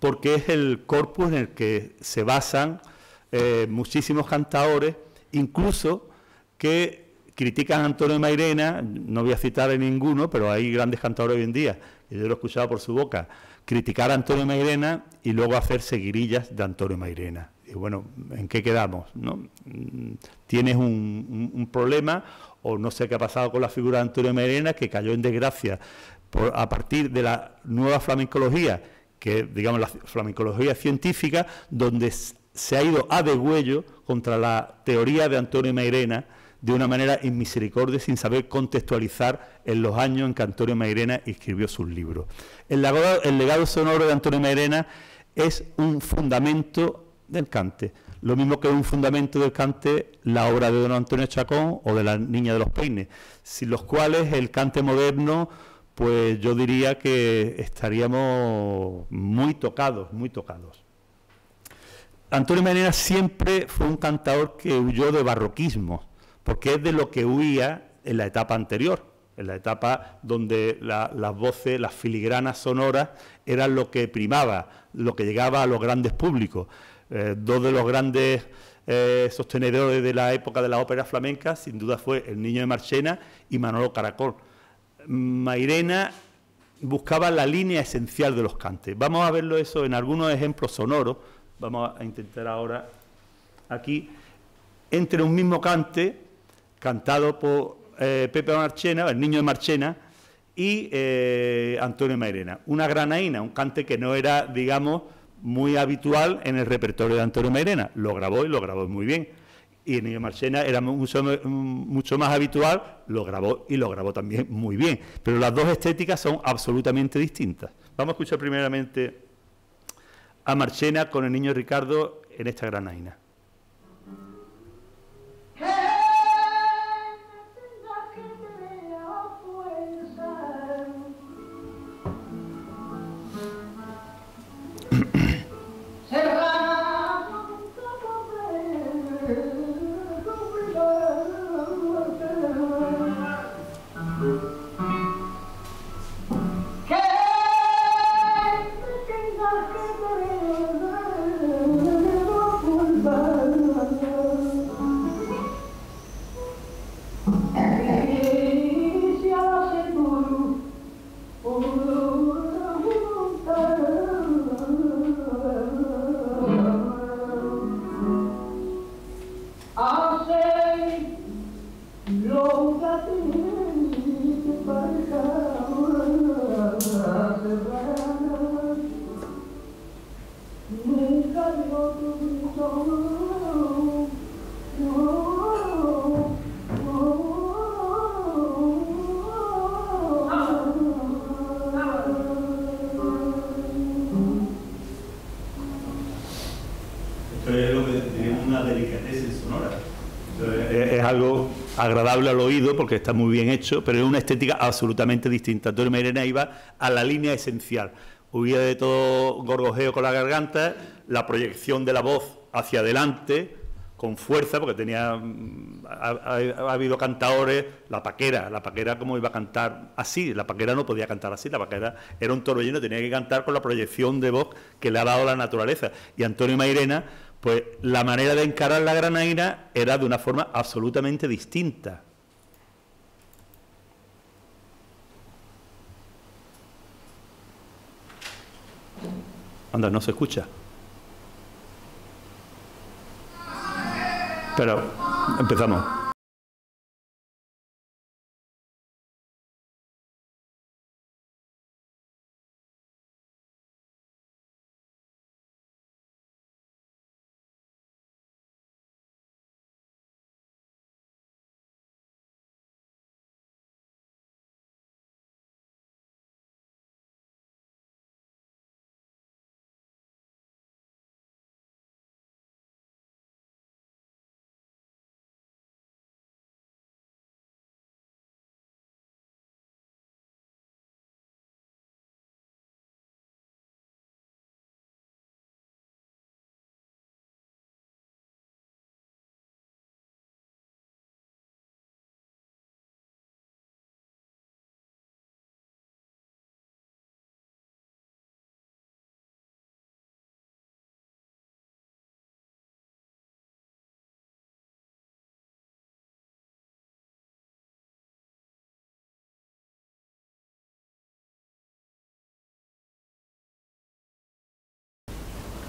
porque es el corpus en el que se basan eh, muchísimos cantadores, incluso que critican a Antonio Mairena, no voy a citar a ninguno, pero hay grandes cantadores hoy en día, y yo lo he escuchado por su boca, criticar a Antonio Mairena y luego hacer seguirillas de Antonio Mairena bueno, ¿en qué quedamos? ¿no? Tienes un, problema, o no sé qué ha pasado con la figura de Antonio Merena, que cayó en desgracia a partir de la nueva flamencología, que digamos la flamencología científica, donde se ha ido a degüello contra la teoría de Antonio Mairena de una manera inmisericordia, sin saber contextualizar en los años en que Antonio Mairena escribió sus libros. El legado, el legado sonoro de Antonio Mairena es un fundamento del cante. Lo mismo que un fundamento del cante la obra de don Antonio Chacón o de la Niña de los Peines, sin los cuales el cante moderno, pues yo diría que estaríamos muy tocados, muy tocados. Antonio Manera siempre fue un cantador que huyó de barroquismo, porque es de lo que huía en la etapa anterior, en la etapa donde las voces, las filigranas sonoras eran lo que primaba, lo que llegaba a los grandes públicos. Eh, dos de los grandes eh, sostenedores de la época de la ópera flamenca, sin duda fue El Niño de Marchena y Manolo Caracol. Mairena buscaba la línea esencial de los cantes. Vamos a verlo eso en algunos ejemplos sonoros. Vamos a intentar ahora aquí, entre un mismo cante, cantado por eh, Pepe Marchena, el niño de Marchena, y Antonio Mairena. Una granaína, un cante que no era, digamos, muy habitual en el repertorio de Antonio Mairena. Lo grabó y lo grabó muy bien. Y Niño Marchena era mucho, mucho más habitual, lo grabó y lo grabó también muy bien. Pero las dos estéticas son absolutamente distintas. Vamos a escuchar primeramente a Marchena con el niño Ricardo en esta granaina. una agradable al oído porque está muy bien hecho, pero es una estética absolutamente distinta. Antonio Mairena iba a la línea esencial. Huía de todo gorgojeo con la garganta, la proyección de la voz hacia adelante, con fuerza, porque tenía mm, ha, habido cantadores, la paquera, la paquera como iba a cantar así, la paquera no podía cantar así, la paquera era un torbellino, tenía que cantar con la proyección de voz que le ha dado la naturaleza. Y Antonio Mairena, pues la manera de encarar la granaina era de una forma absolutamente distinta. Anda, no se escucha. Pero empezamos.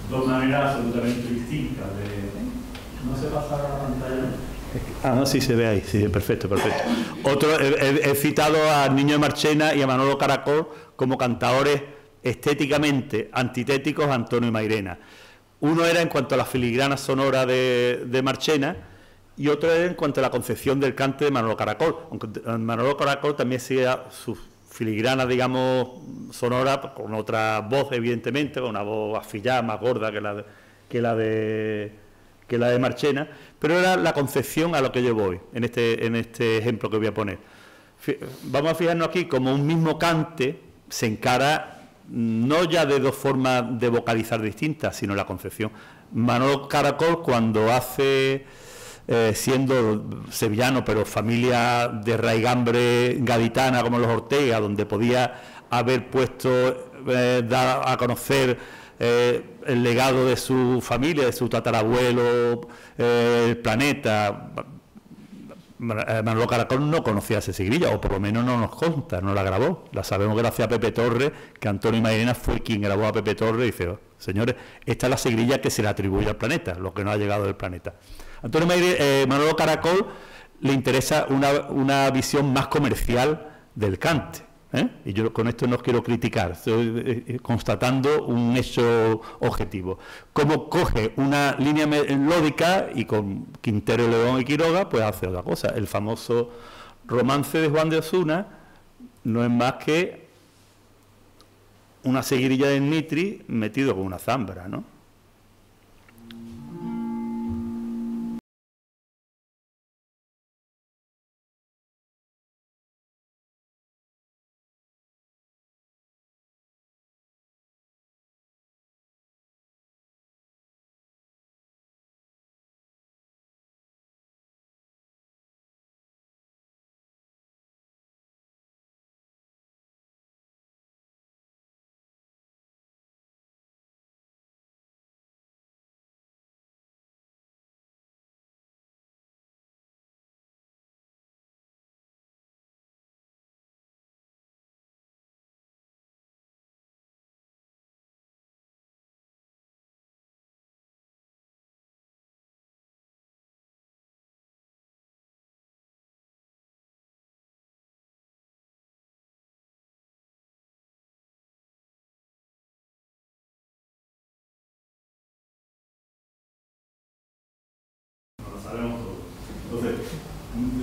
Dos maneras absolutamente distintas de... ¿No se pasa la pantalla? Ah, no, sí se ve ahí, sí, perfecto, perfecto. Otro, he, citado a Niño de Marchena y a Manolo Caracol como cantadores estéticamente antitéticos a Antonio y Mairena. Uno era en cuanto a la filigrana sonora de, de Marchena y otro era en cuanto a la concepción del cante de Manolo Caracol. Aunque Manolo Caracol también sigue su filigrana, digamos, sonora, con otra voz, evidentemente, con una voz afillada, más gorda que la de, que la de, que la de Marchena, pero era la concepción a lo que yo voy, en este, en este ejemplo que voy a poner. Vamos a fijarnos aquí como un mismo cante se encara no ya de dos formas de vocalizar distintas, sino la concepción. Manolo Caracol cuando hace eh, siendo sevillano, pero familia de raigambre gaditana como los Ortega, donde podía haber puesto, eh, dar a conocer eh, el legado de su familia, de su tatarabuelo, el planeta. Manolo Caracol no conocía a esa sigrilla, o por lo menos no nos consta, no la grabó. La sabemos gracias a Pepe Torres, que Antonio Mairena fue quien grabó a Pepe Torres y dice, señores, esta es la sigrilla que se le atribuye al planeta, lo que no ha llegado del planeta. Antonio eh, Manolo Caracol le interesa una, visión más comercial del cante. ¿eh? Y yo con esto no quiero criticar, estoy eh, constatando un hecho objetivo. Como coge una línea melódica y con Quintero, León y Quiroga, pues hace otra cosa. El famoso romance de Juan de Osuna no es más que una seguirilla de Nitri metido con una zambra, ¿no?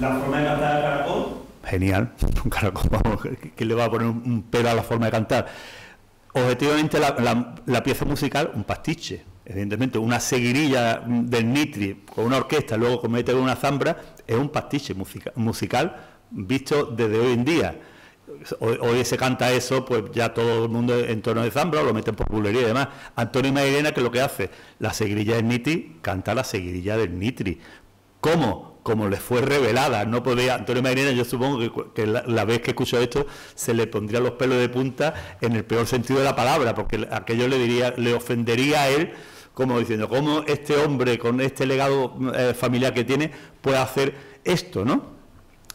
La forma de cantar de Caracol, genial, un caracol, que le va a poner un pelo a la forma de cantar. Objetivamente la, pieza musical, un pastiche, Evidentemente, una seguirilla del Nitri con una orquesta, luego comete una zambra, es un pastiche musical visto desde hoy en día. Hoy, se canta eso, pues ya todo el mundo en torno de zambra lo meten por bulería y demás. Antonio Mairena, que es lo que hace, la seguirilla del Nitri, canta la seguirilla del Nitri. ¿Cómo? Como le fue revelada. No podía, Antonio Mairena, yo supongo que, la, vez que escucho esto, se le pondría los pelos de punta en el peor sentido de la palabra, porque aquello le diría, le ofendería a él como diciendo, ¿cómo este hombre con este legado eh, familiar que tiene puede hacer esto, ¿no?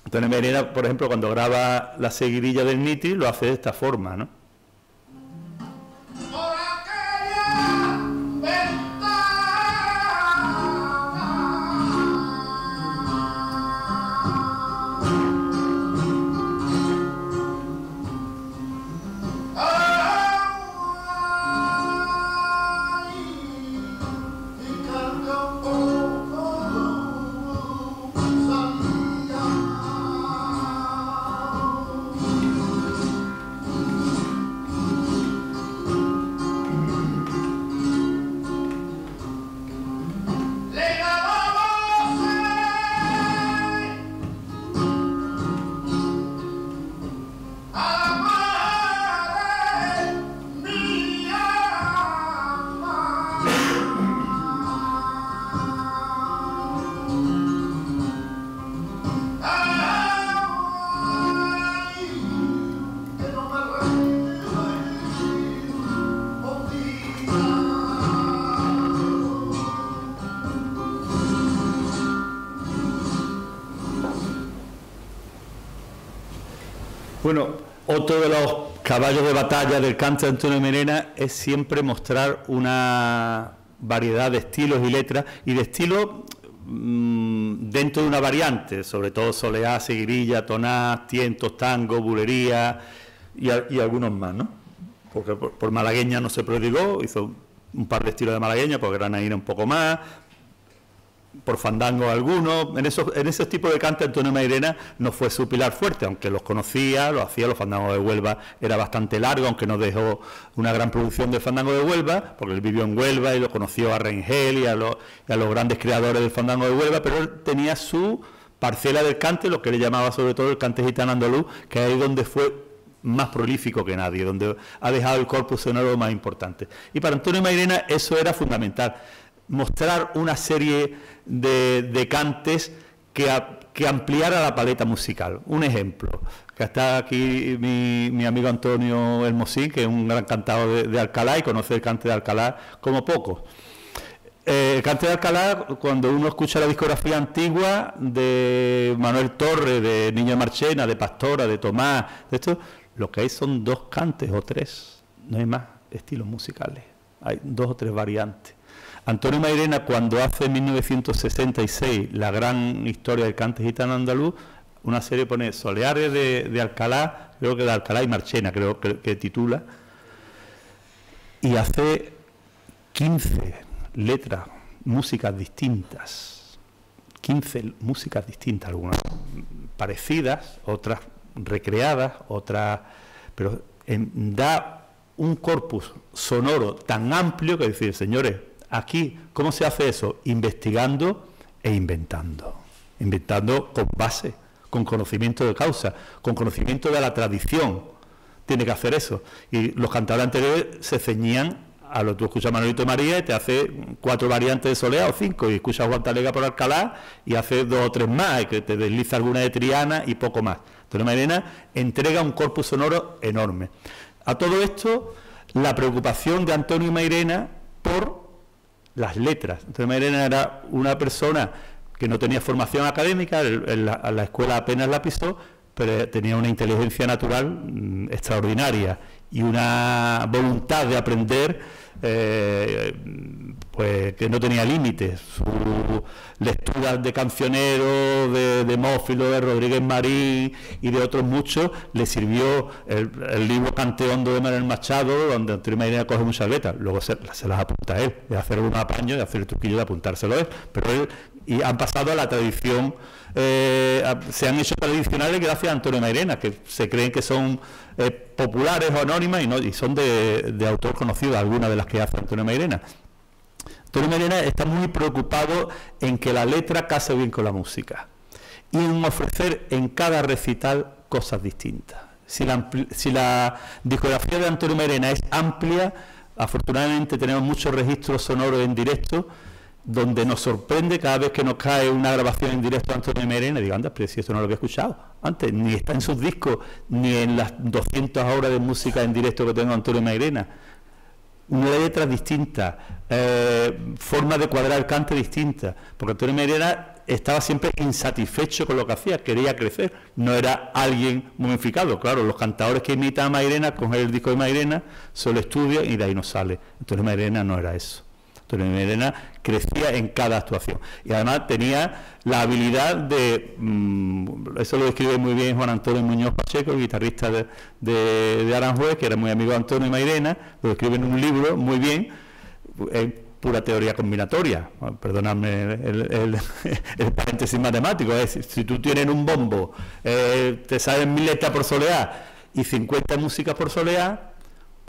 Entonces Merena, por ejemplo, cuando graba la seguidilla del Nitri, lo hace de esta forma, ¿no? Otro de los caballos de batalla del cante de Antonio Merena es siempre mostrar una variedad de estilos y letras y de estilos mm, dentro de una variante, sobre todo soleá, seguirilla, tonás, tientos, tango, bulería y, algunos más, ¿no? Porque por, malagueña no se prodigó, hizo un par de estilos de malagueña, por granaína un poco más, por fandango algunos, en esos, en esos tipos de cante Antonio Mairena no fue su pilar fuerte, aunque los conocía, lo hacía, los fandangos de Huelva era bastante largo, aunque no dejó una gran producción de fandango de Huelva, porque él vivió en Huelva y lo conoció a Rengel y a, los, a los grandes creadores del fandango de Huelva, pero él tenía su parcela del cante, lo que le llamaba sobre todo el cante gitano andaluz, que es ahí donde fue más prolífico que nadie, donde ha dejado el corpus sonoro más importante. Y para Antonio Mairena eso era fundamental mostrar una serie de, cantes que, que, ampliara la paleta musical. Un ejemplo, que está aquí mi, amigo Antonio Hermosín, que es un gran cantador de, Alcalá y conoce el cante de Alcalá como poco. Eh, el cante de Alcalá, cuando uno escucha la discografía antigua de Manuel Torre, de Niño Marchena, de Pastora, de Tomás, de esto, lo que hay son dos cantes o tres, no hay más estilos musicales, hay dos o tres variantes. Antonio Mairena, cuando hace en 1966 la gran historia del cante gitano andaluz, una serie pone Soleares de, Alcalá, creo que de Alcalá y Marchena, creo que, titula, y hace 15 letras, músicas distintas, 15 músicas distintas, algunas parecidas, otras recreadas, otras, pero da un corpus sonoro tan amplio que decir, señores, Aquí, ¿cómo se hace eso? Investigando e inventando. Inventando con base, con conocimiento de causa, con conocimiento de la tradición. Tiene que hacer eso. Y los cantadores anteriores se ceñían a lo que tú escuchas Manolito María y te hace cuatro variantes de solea o cinco, y escuchas Juan Talega por Alcalá y hace dos o tres más, que te desliza alguna de Triana y poco más. Entonces Mairena entrega un corpus sonoro enorme. A todo esto, la preocupación de Antonio Mairena por las letras. Entonces Mairena era una persona que no tenía formación académica, en la, escuela apenas la pisó, pero tenía una inteligencia natural mm, extraordinaria y una voluntad de aprender eh, pues que no tenía límites. Su lectura de cancionero, de, de Mófilo, de Rodríguez Marín y de otros muchos, le sirvió el, libro Canteondo de Manuel Machado, donde Antonio Mairena coge muchas letras, luego se, las apunta él, de hacer un apaño, de hacer el truquillo de apuntárselo él, pero él, y han pasado a la tradición, eh, se han hecho tradicionales gracias a Antonio Mairena, que se creen que son eh, populares o anónimas y, no, y son de, de autor conocido, algunas de las que hace Antonio Mairena. Antonio Mairena está muy preocupado en que la letra case bien con la música y en ofrecer en cada recital cosas distintas. Si la, discografía de Antonio Mairena es amplia, afortunadamente tenemos muchos registros sonoros en directo, donde nos sorprende cada vez que nos cae una grabación en directo de Antonio Mairena, digo, anda, pero si esto no lo había escuchado antes, ni está en sus discos, ni en las 200 horas de música en directo que tengo Antonio Mairena una letra distinta, eh, forma de cuadrar cante distinta, porque Antonio Mairena estaba siempre insatisfecho con lo que hacía, quería crecer, no era alguien momificado, claro, los cantadores que imitan a Mairena, cogen el disco de Mairena, solo estudian y de ahí no sale. Antonio Mairena no era eso. Antonio Mairena crecía en cada actuación. Y además tenía la habilidad de, mm, eso lo describe muy bien Juan Antonio Muñoz Pacheco, el guitarrista de, Aranjuez, que era muy amigo de Antonio Mairena, lo describe en un libro muy bien, es pura teoría combinatoria, perdonadme el, paréntesis matemático, es, si tú tienes un bombo, eh, te salen mil letras por soleá y 50 músicas por soleá,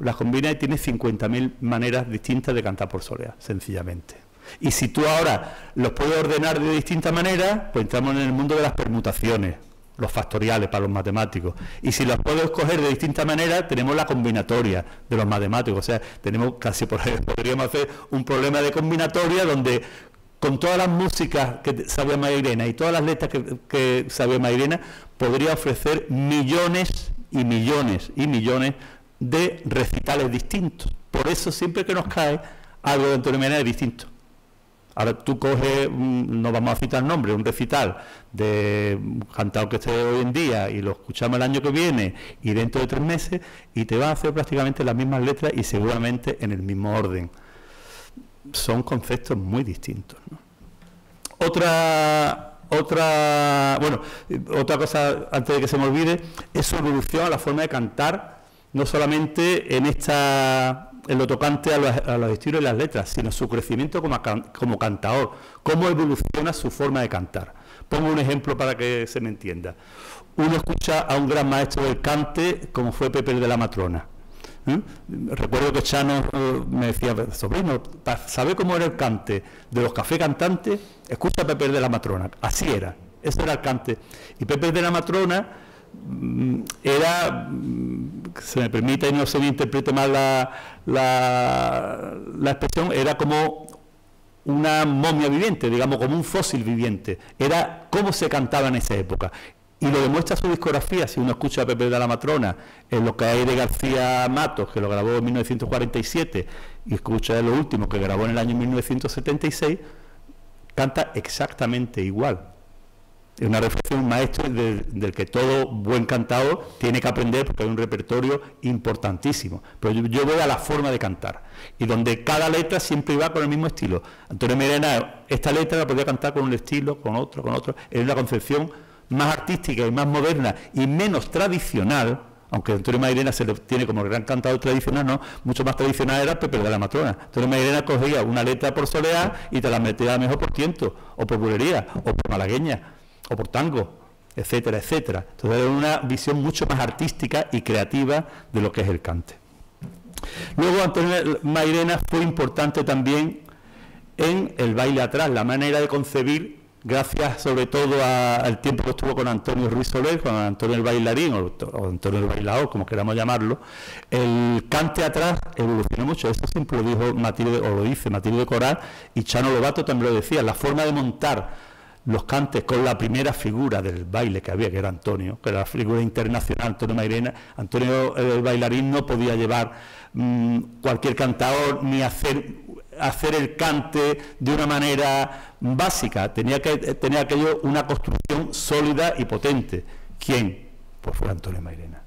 las combina y tiene 50.000 maneras distintas de cantar por soleá, sencillamente. Y si tú ahora los puedes ordenar de distintas maneras, pues entramos en el mundo de las permutaciones, los factoriales para los matemáticos. Y si los puedo escoger de distintas maneras, tenemos la combinatoria de los matemáticos. O sea, tenemos casi, podríamos hacer un problema de combinatoria donde con todas las músicas que sabía Mairena y todas las letras que, que sabía Mairena, podría ofrecer millones y millones y millones de recitales distintos. Por eso siempre que nos cae algo de Antonio Mena es distinto. Ahora tú coges, no vamos a citar nombre, un recital de un cantado que esté hoy en día y lo escuchamos el año que viene y dentro de tres meses y te va a hacer prácticamente las mismas letras y seguramente en el mismo orden. Son conceptos muy distintos. Otra, otra, bueno, otra cosa antes de que se me olvide es su evolución a la forma de cantar no solamente en esta en lo tocante a los, estilos y las letras, sino su crecimiento como, como cantador, cómo evoluciona su forma de cantar. Pongo un ejemplo para que se me entienda. Uno escucha a un gran maestro del cante como fue Pepe de la Matrona. ¿eh? Recuerdo que Chano eh, me decía, sobrino, ¿sabe cómo era el cante de los cafés cantantes? Escucha a Pepe de la Matrona. Así era, ese era el cante. Y Pepe de la Matrona era, mm, se me permite y no se me interprete mal la, la, expresión, era como una momia viviente, digamos, como un fósil viviente. Era cómo se cantaba en esa época. Y lo demuestra su discografía, si uno escucha a Pepe de la Matrona, en lo que hay de García Matos, que lo grabó en 1947, y escucha lo último que grabó en el año 1976, canta exactamente igual. Es una reflexión maestra del, que todo buen cantador tiene que aprender porque hay un repertorio importantísimo. Pero yo, voy a la forma de cantar y donde cada letra siempre va con el mismo estilo. Antonio Merena, esta letra la podía cantar con un estilo, con otro, con otro. Es una concepción más artística y más moderna y menos tradicional, aunque Antonio Mairena se lo tiene como gran cantador tradicional, no, mucho más tradicional era Pepe de la Matrona. Antonio Mairena cogía una letra por soleá y te la metía mejor por tiento, o por bulería, o por malagueña o por tango, etcétera, etcétera. Entonces era una visión mucho más artística y creativa de lo que es el cante. Luego Antonio Mairena fue importante también en el baile atrás, la manera de concebir, gracias sobre todo al tiempo que estuvo con Antonio Ruiz Soler, con Antonio el bailarín o, Antonio el bailador, como queramos llamarlo, el cante atrás evolucionó mucho. Eso siempre lo dijo Matilde, o lo dice Matilde Coral, y Chano Lobato también lo decía, la forma de montar los cantes con la primera figura del baile que había, que era Antonio, que era la figura internacional, Antonio Mairena. Antonio el bailarín no podía llevar mm, cualquier cantador ni hacer, hacer el cante de una manera básica, tenía que aquello una construcción sólida y potente. ¿Quién? Pues fue Antonio Mairena.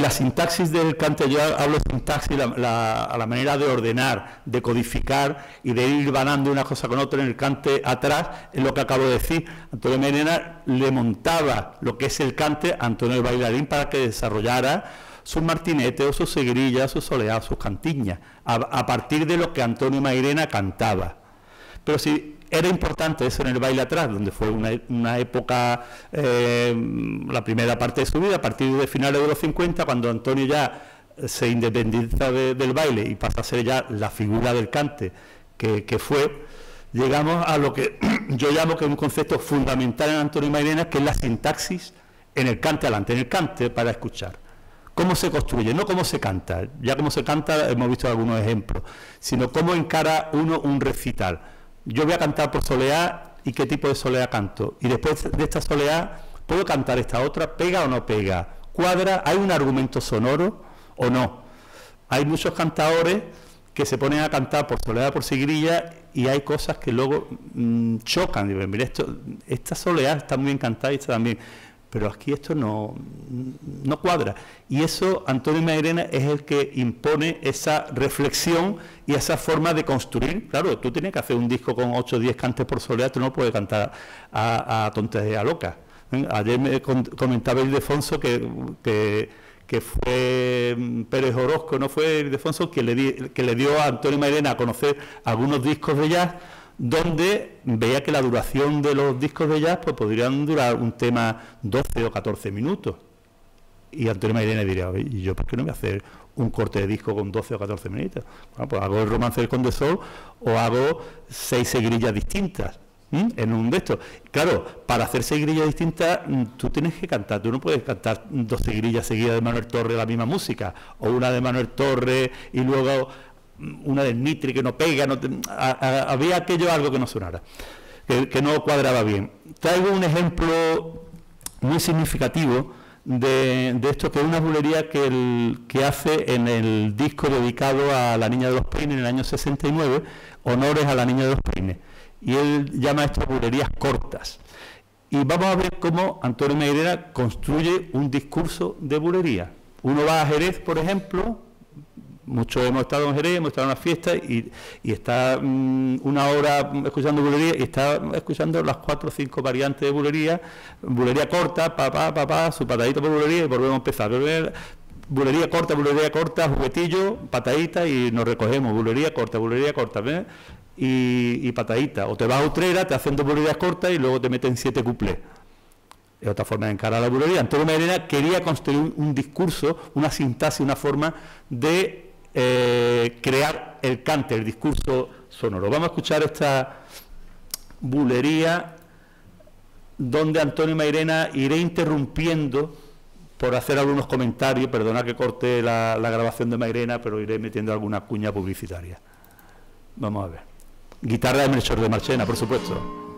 La sintaxis del cante, yo hablo de sintaxis, la, a la manera de ordenar, de codificar y de ir ganando una cosa con otra en el cante atrás, es lo que acabo de decir. Antonio Menena le montaba lo que es el cante a Antonio el bailarín para que desarrollara sus martinetes o sus seguirillas, sus soleados, sus cantiñas, a, a, partir de lo que Antonio Mairena cantaba. Pero si era importante eso en el baile atrás, donde fue una, época, eh, la primera parte de su vida, a partir de finales de los 50, cuando Antonio ya se independiza del baile y pasa a ser ya la figura del cante que, fue, llegamos a lo que yo llamo que es un concepto fundamental en Antonio Mairena, que es la sintaxis en el cante adelante, en el cante para escuchar. ¿Cómo se construye? No cómo se canta, ya cómo se canta hemos visto algunos ejemplos, sino cómo encara uno un recital. Yo voy a cantar por soleá y qué tipo de soleá canto. Y después de esta soleá, ¿puedo cantar esta otra? ¿Pega o no pega? ¿Cuadra? ¿Hay un argumento sonoro o no? Hay muchos cantadores que se ponen a cantar por soledad, por sigrilla, y hay cosas que luego mm, chocan. Esta soledad está muy bien y esta también, pero aquí esto no, no cuadra. Y eso, Antonio Mairena es el que impone esa reflexión y esa forma de construir. Claro, tú tienes que hacer un disco con 8 o 10 cantes por soledad, tú no puedes cantar a, a tontería loca. ¿Eh? Ayer me comentaba Ildefonso que, que que fue mm, Pérez Orozco, no fue Ildefonso, que le, que le dio a Antonio Mairena a conocer algunos discos de jazz, donde veía que la duración de los discos de jazz pues podrían durar un tema 12 o 14 minutos. Y Antonio Mairena diría, ¿y yo por qué no voy a hacer un corte de disco con 12 o 14 minutos? Bueno, pues hago el romance del Conde Sol o hago seis seguirillas distintas en un de estos. Claro, para hacer seis grillas distintas, mm, tú tienes que cantar, tú no puedes cantar dos grillas seguidas de Manuel Torre la misma música, o una de Manuel Torre y luego una de Nitri que no pega, no había aquello algo que no sonara, que, no cuadraba bien. Traigo un ejemplo muy significativo de, esto, que es una bulería que, hace en el disco dedicado a la Niña de los Peines en el año 69, Honores a la Niña de los Peines y él llama estas bulerías cortas. Y vamos a ver cómo Antonio Meirera construye un discurso de bulería. Uno va a Jerez, por ejemplo, muchos hemos estado en Jerez, hemos estado en una fiesta y, está mm, una hora escuchando bulería y está escuchando las cuatro o cinco variantes de bulería, bulería corta, papá, papá, su patadita por bulería y volvemos a empezar. Bulería corta, bulería corta, juguetillo, patadita y nos recogemos, bulería corta, bulería corta. ¿ves? y, patadita. O te vas a Utrera, te hacen dos bulerías cortas y luego te meten siete cuplés. Es otra forma de encarar la bulería. Antonio Mairena quería construir un, discurso, una sintaxis, una forma de eh, crear el cante, el discurso sonoro. Vamos a escuchar esta bulería donde Antonio Mairena iré interrumpiendo por hacer algunos comentarios, perdona que corte la, la grabación de Mairena, pero iré metiendo alguna cuña publicitaria. Vamos a ver. Guitarra de Melchor de Marchena, por supuesto.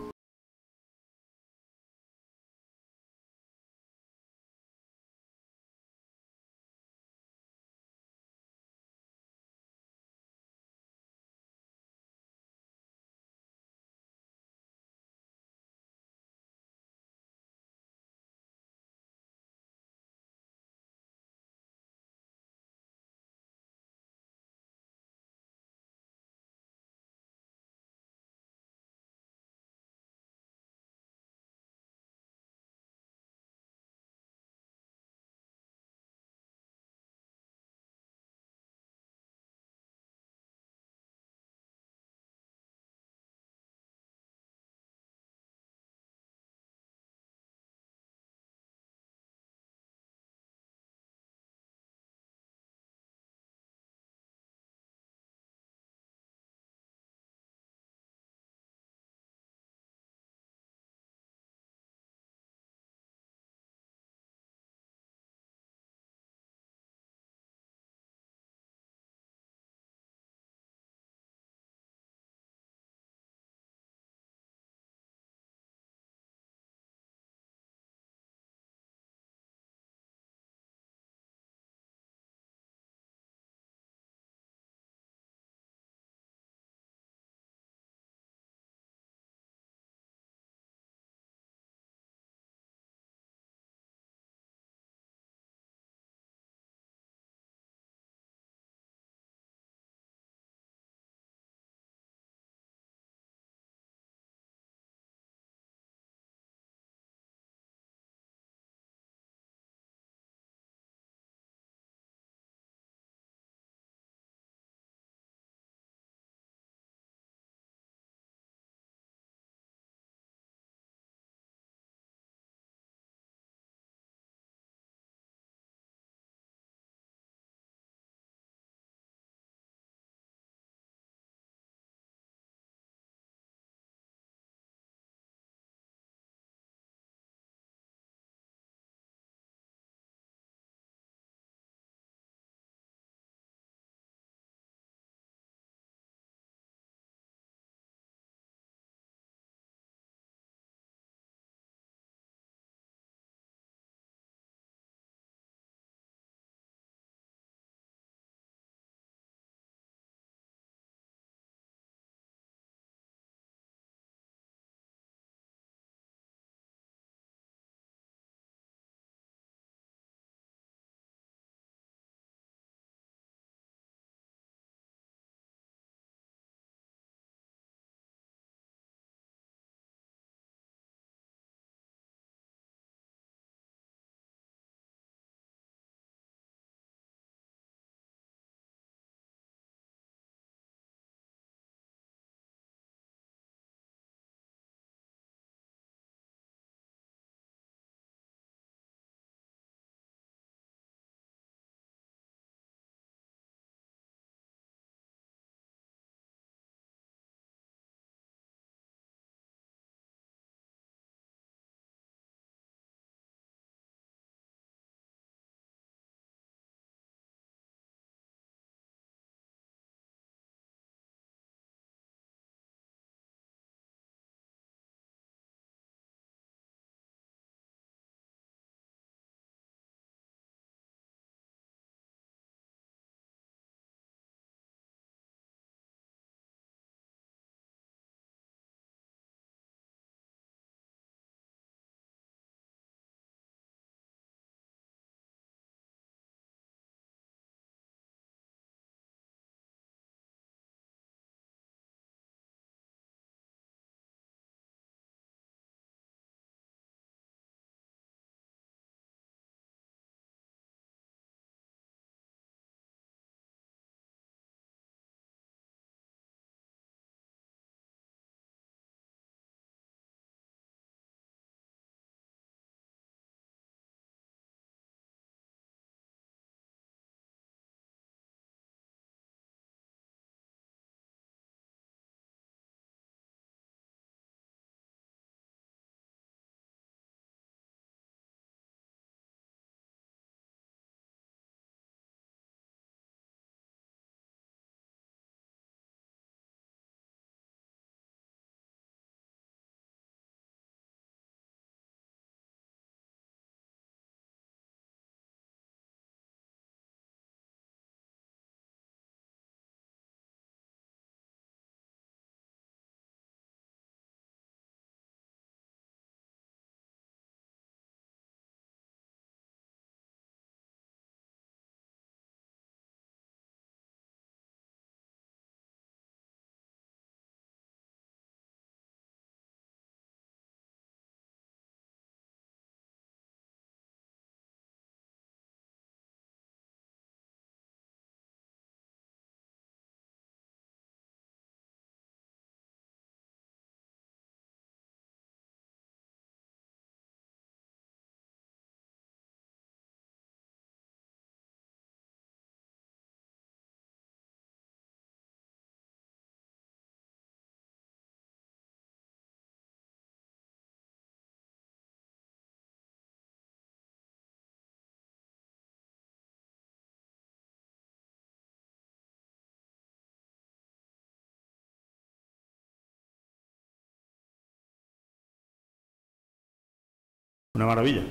Una maravilla.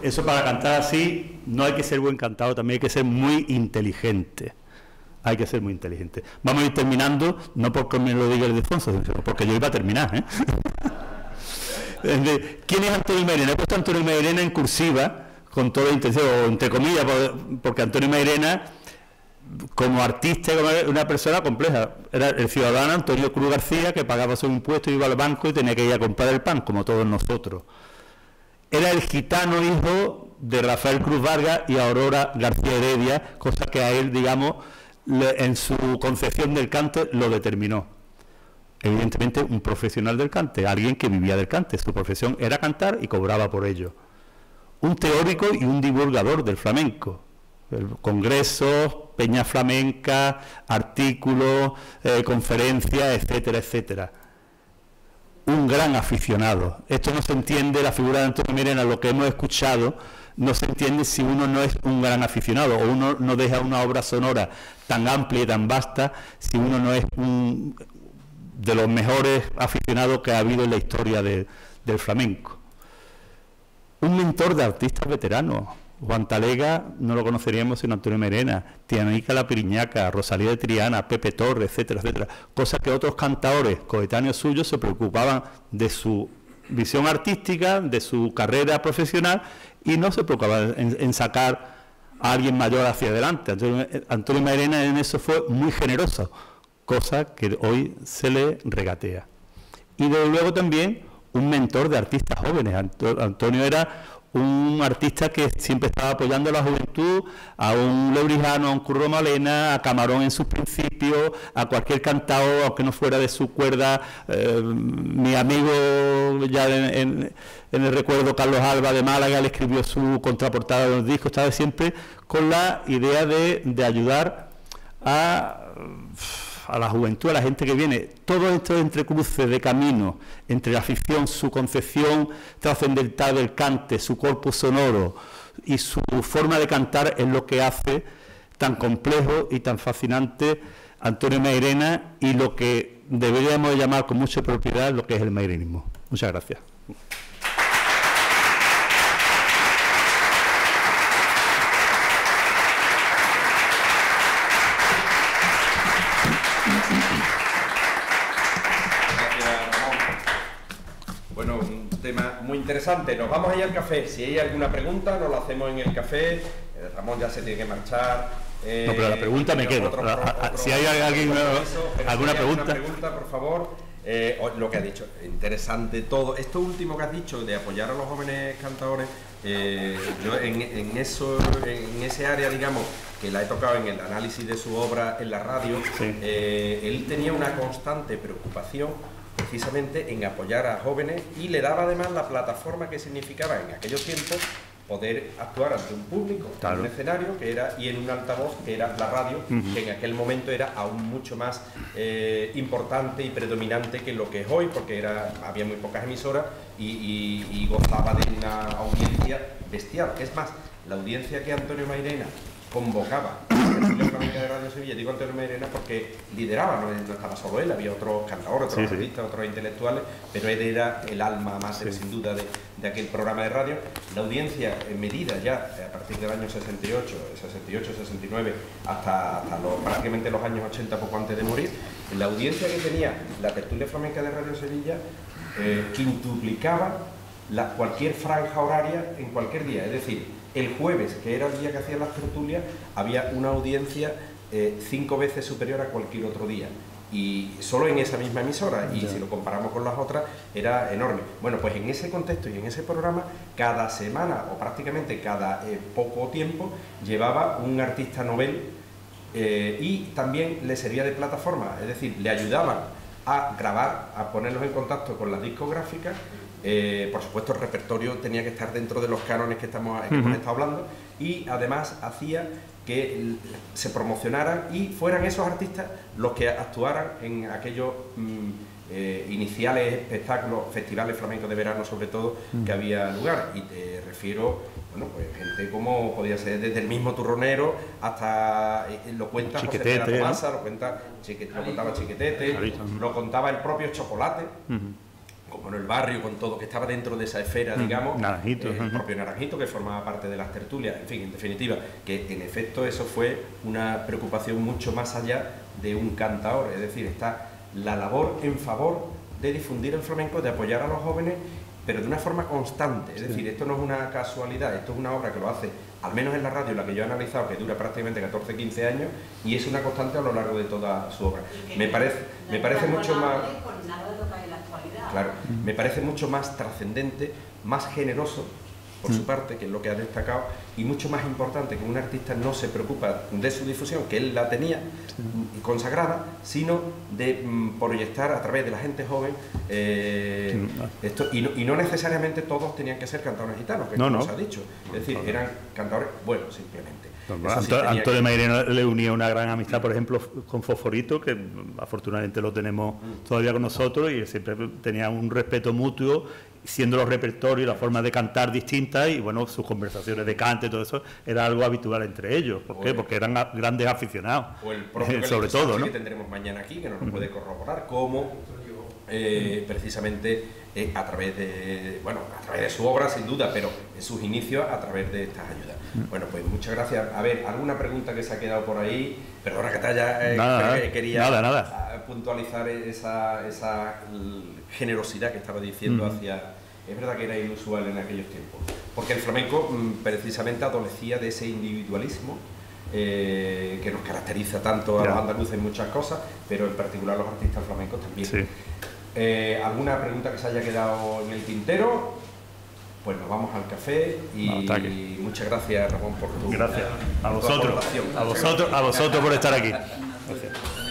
Eso para cantar así no hay que ser buen cantado, también hay que ser muy inteligente. Hay que ser muy inteligente. Vamos a ir terminando, no porque me lo diga el Defonso, sino porque yo iba a terminar. ¿eh? ¿Quién es Antonio Mairena? He puesto Antonio Mairena en cursiva, con toda intención, o entre comillas, porque Antonio Mairena, como artista, como una persona compleja. Era el ciudadano Antonio Cruz García, que pagaba su impuesto, iba al banco y tenía que ir a comprar el pan, como todos nosotros. Era el gitano hijo de Rafael Cruz Vargas y Aurora García Heredia, cosa que a él, digamos, en su concepción del cante lo determinó. Evidentemente un profesional del cante, alguien que vivía del cante, su profesión era cantar y cobraba por ello. Un teórico y un divulgador del flamenco, congresos, peña flamenca, artículos, eh, conferencias, etcétera, etcétera. Un gran aficionado. Esto no se entiende, la figura de Antonio Mirena, lo que hemos escuchado, no se entiende si uno no es un gran aficionado o uno no deja una obra sonora tan amplia y tan vasta si uno no es un de los mejores aficionados que ha habido en la historia del flamenco. Un mentor de artistas veteranos. Juan Talega no lo conoceríamos sin Antonio Merena, Tianica La Piriñaca, Rosalía de Triana, Pepe Torres, etcétera, etcétera. Cosas que otros cantadores coetáneos suyos se preocupaban de su visión artística, de su carrera profesional y no se preocupaba en, sacar a alguien mayor hacia adelante. Antonio, Antonio Mairena en eso fue muy generoso, cosa que hoy se le regatea. Y desde luego también un mentor de artistas jóvenes. Antonio era un artista que siempre estaba apoyando a la juventud, a un Lebrijano, a un Curro Malena, a Camarón en sus principios, a cualquier cantado, aunque no fuera de su cuerda. Eh, mi amigo, ya en, el recuerdo, Carlos Alba de Málaga, le escribió su contraportada de los discos, estaba siempre con la idea de, de ayudar a a la juventud, a la gente que viene, todos estos entrecruces de camino entre la ficción, su concepción trascendental del cante, su cuerpo sonoro y su forma de cantar es lo que hace tan complejo y tan fascinante Antonio Mairena y lo que deberíamos llamar con mucha propiedad lo que es el mairenismo. Muchas gracias. Interesante. Nos vamos a ir al café. Si hay alguna pregunta, nos la hacemos en el café. Eh, Ramón ya se tiene que marchar. no, pero la pregunta me quedo. si hay alguien, alguna pregunta. pregunta, por favor. Eh, lo que ha dicho, interesante todo. Esto último que has dicho de apoyar a los jóvenes cantadores, eh, yo en, eso, en ese área, digamos, que la he tocado en el análisis de su obra en la radio, él tenía una constante preocupación precisamente en apoyar a jóvenes y le daba además la plataforma que significaba en aquellos tiempos poder actuar ante un público, en un escenario que era y en un altavoz que era la radio, que en aquel momento era aún mucho más eh, importante y predominante que lo que es hoy, porque era, había muy pocas emisoras y, y gozaba de una audiencia bestial. Es más, la audiencia que Antonio Mairena convocaba. De Radio Sevilla, digo Antonio Merena porque lideraba, no, estaba solo él, había otros cantadores, otros artistas, otros intelectuales, pero él era el alma más sin duda de, aquel programa de radio. La audiencia en medida ya a partir del año 68, 68, 69, hasta, prácticamente los años 80, poco antes de morir, la audiencia que tenía la tertulia flamenca de Radio Sevilla eh, quintuplicaba la, cualquier franja horaria en cualquier día, es decir, el jueves, que era el día que hacían las tertulias, había una audiencia eh, cinco veces superior a cualquier otro día. Y solo en esa misma emisora, y si lo comparamos con las otras, era enorme. Bueno, pues en ese contexto y en ese programa, cada semana o prácticamente cada eh, poco tiempo, llevaba un artista novel eh, y también le servía de plataforma, es decir, le ayudaban a grabar, a ponerlos en contacto con las discográficas eh, por supuesto, el repertorio tenía que estar dentro de los cánones que, estamos, hemos estado hablando y además hacía que se promocionaran y fueran esos artistas los que actuaran en aquellos mm, eh, iniciales espectáculos, festivales flamencos de verano sobre todo, que había lugar. Y te refiero, bueno, pues gente como podía ser desde el mismo turronero hasta, eh, lo cuenta Chiquetete, lo, cuenta, lo contaba Chiquetete, lo contaba el propio Chocolate bueno, el barrio, con todo, que estaba dentro de esa esfera, digamos. Naranjito. eh, el propio Naranjito, que formaba parte de las tertulias, en fin, en definitiva, que en efecto eso fue una preocupación mucho más allá de un cantador, es decir, está la labor en favor de difundir el flamenco, de apoyar a los jóvenes, pero de una forma constante, es decir, esto no es una casualidad, esto es una obra que lo hace, al menos en la radio, la que yo he analizado, que dura prácticamente 14, 15 años, y es una constante a lo largo de toda su obra. Me parece, me parece mucho más... Claro, me parece mucho más trascendente, más generoso por su parte, que es lo que ha destacado, y mucho más importante que un artista no se preocupa de su difusión, que él la tenía consagrada, sino de mm, proyectar a través de la gente joven eh, esto, y no, y no necesariamente todos tenían que ser cantadores gitanos, que No, como no. se ha dicho, es decir, eran cantadores buenos simplemente. Anto- Antonio Mairena le unía una gran amistad, por ejemplo, con Fosforito, que afortunadamente lo tenemos todavía con nosotros, y siempre tenía un respeto mutuo, siendo los repertorios y la forma de cantar distintas, y bueno, sus conversaciones de cante y todo eso, era algo habitual entre ellos. ¿Por qué? Porque eran grandes aficionados, o el propio eh, sobre todo, ¿no? que tendremos mañana aquí, que nos lo puede corroborar, cómo eh, precisamente eh, a través de bueno a través de su obra sin duda, pero en sus inicios a través de estas ayudas. Bueno, pues muchas gracias. A ver, alguna pregunta que se ha quedado por ahí, perdona que te haya eh, Nada, que quería nada, nada. puntualizar esa, esa generosidad que estaba diciendo Ujú. hacia es verdad que era inusual en aquellos tiempos, porque el flamenco mm, precisamente adolecía de ese individualismo eh, que nos caracteriza tanto a los andaluces en muchas cosas, pero en particular a los artistas flamencos también. Sí. Eh, ¿Alguna pregunta que se haya quedado en el tintero? Pues nos vamos al café y muchas gracias Ramón por tu Gracias a vosotros, a vosotros, a vosotros por estar aquí. Gracias.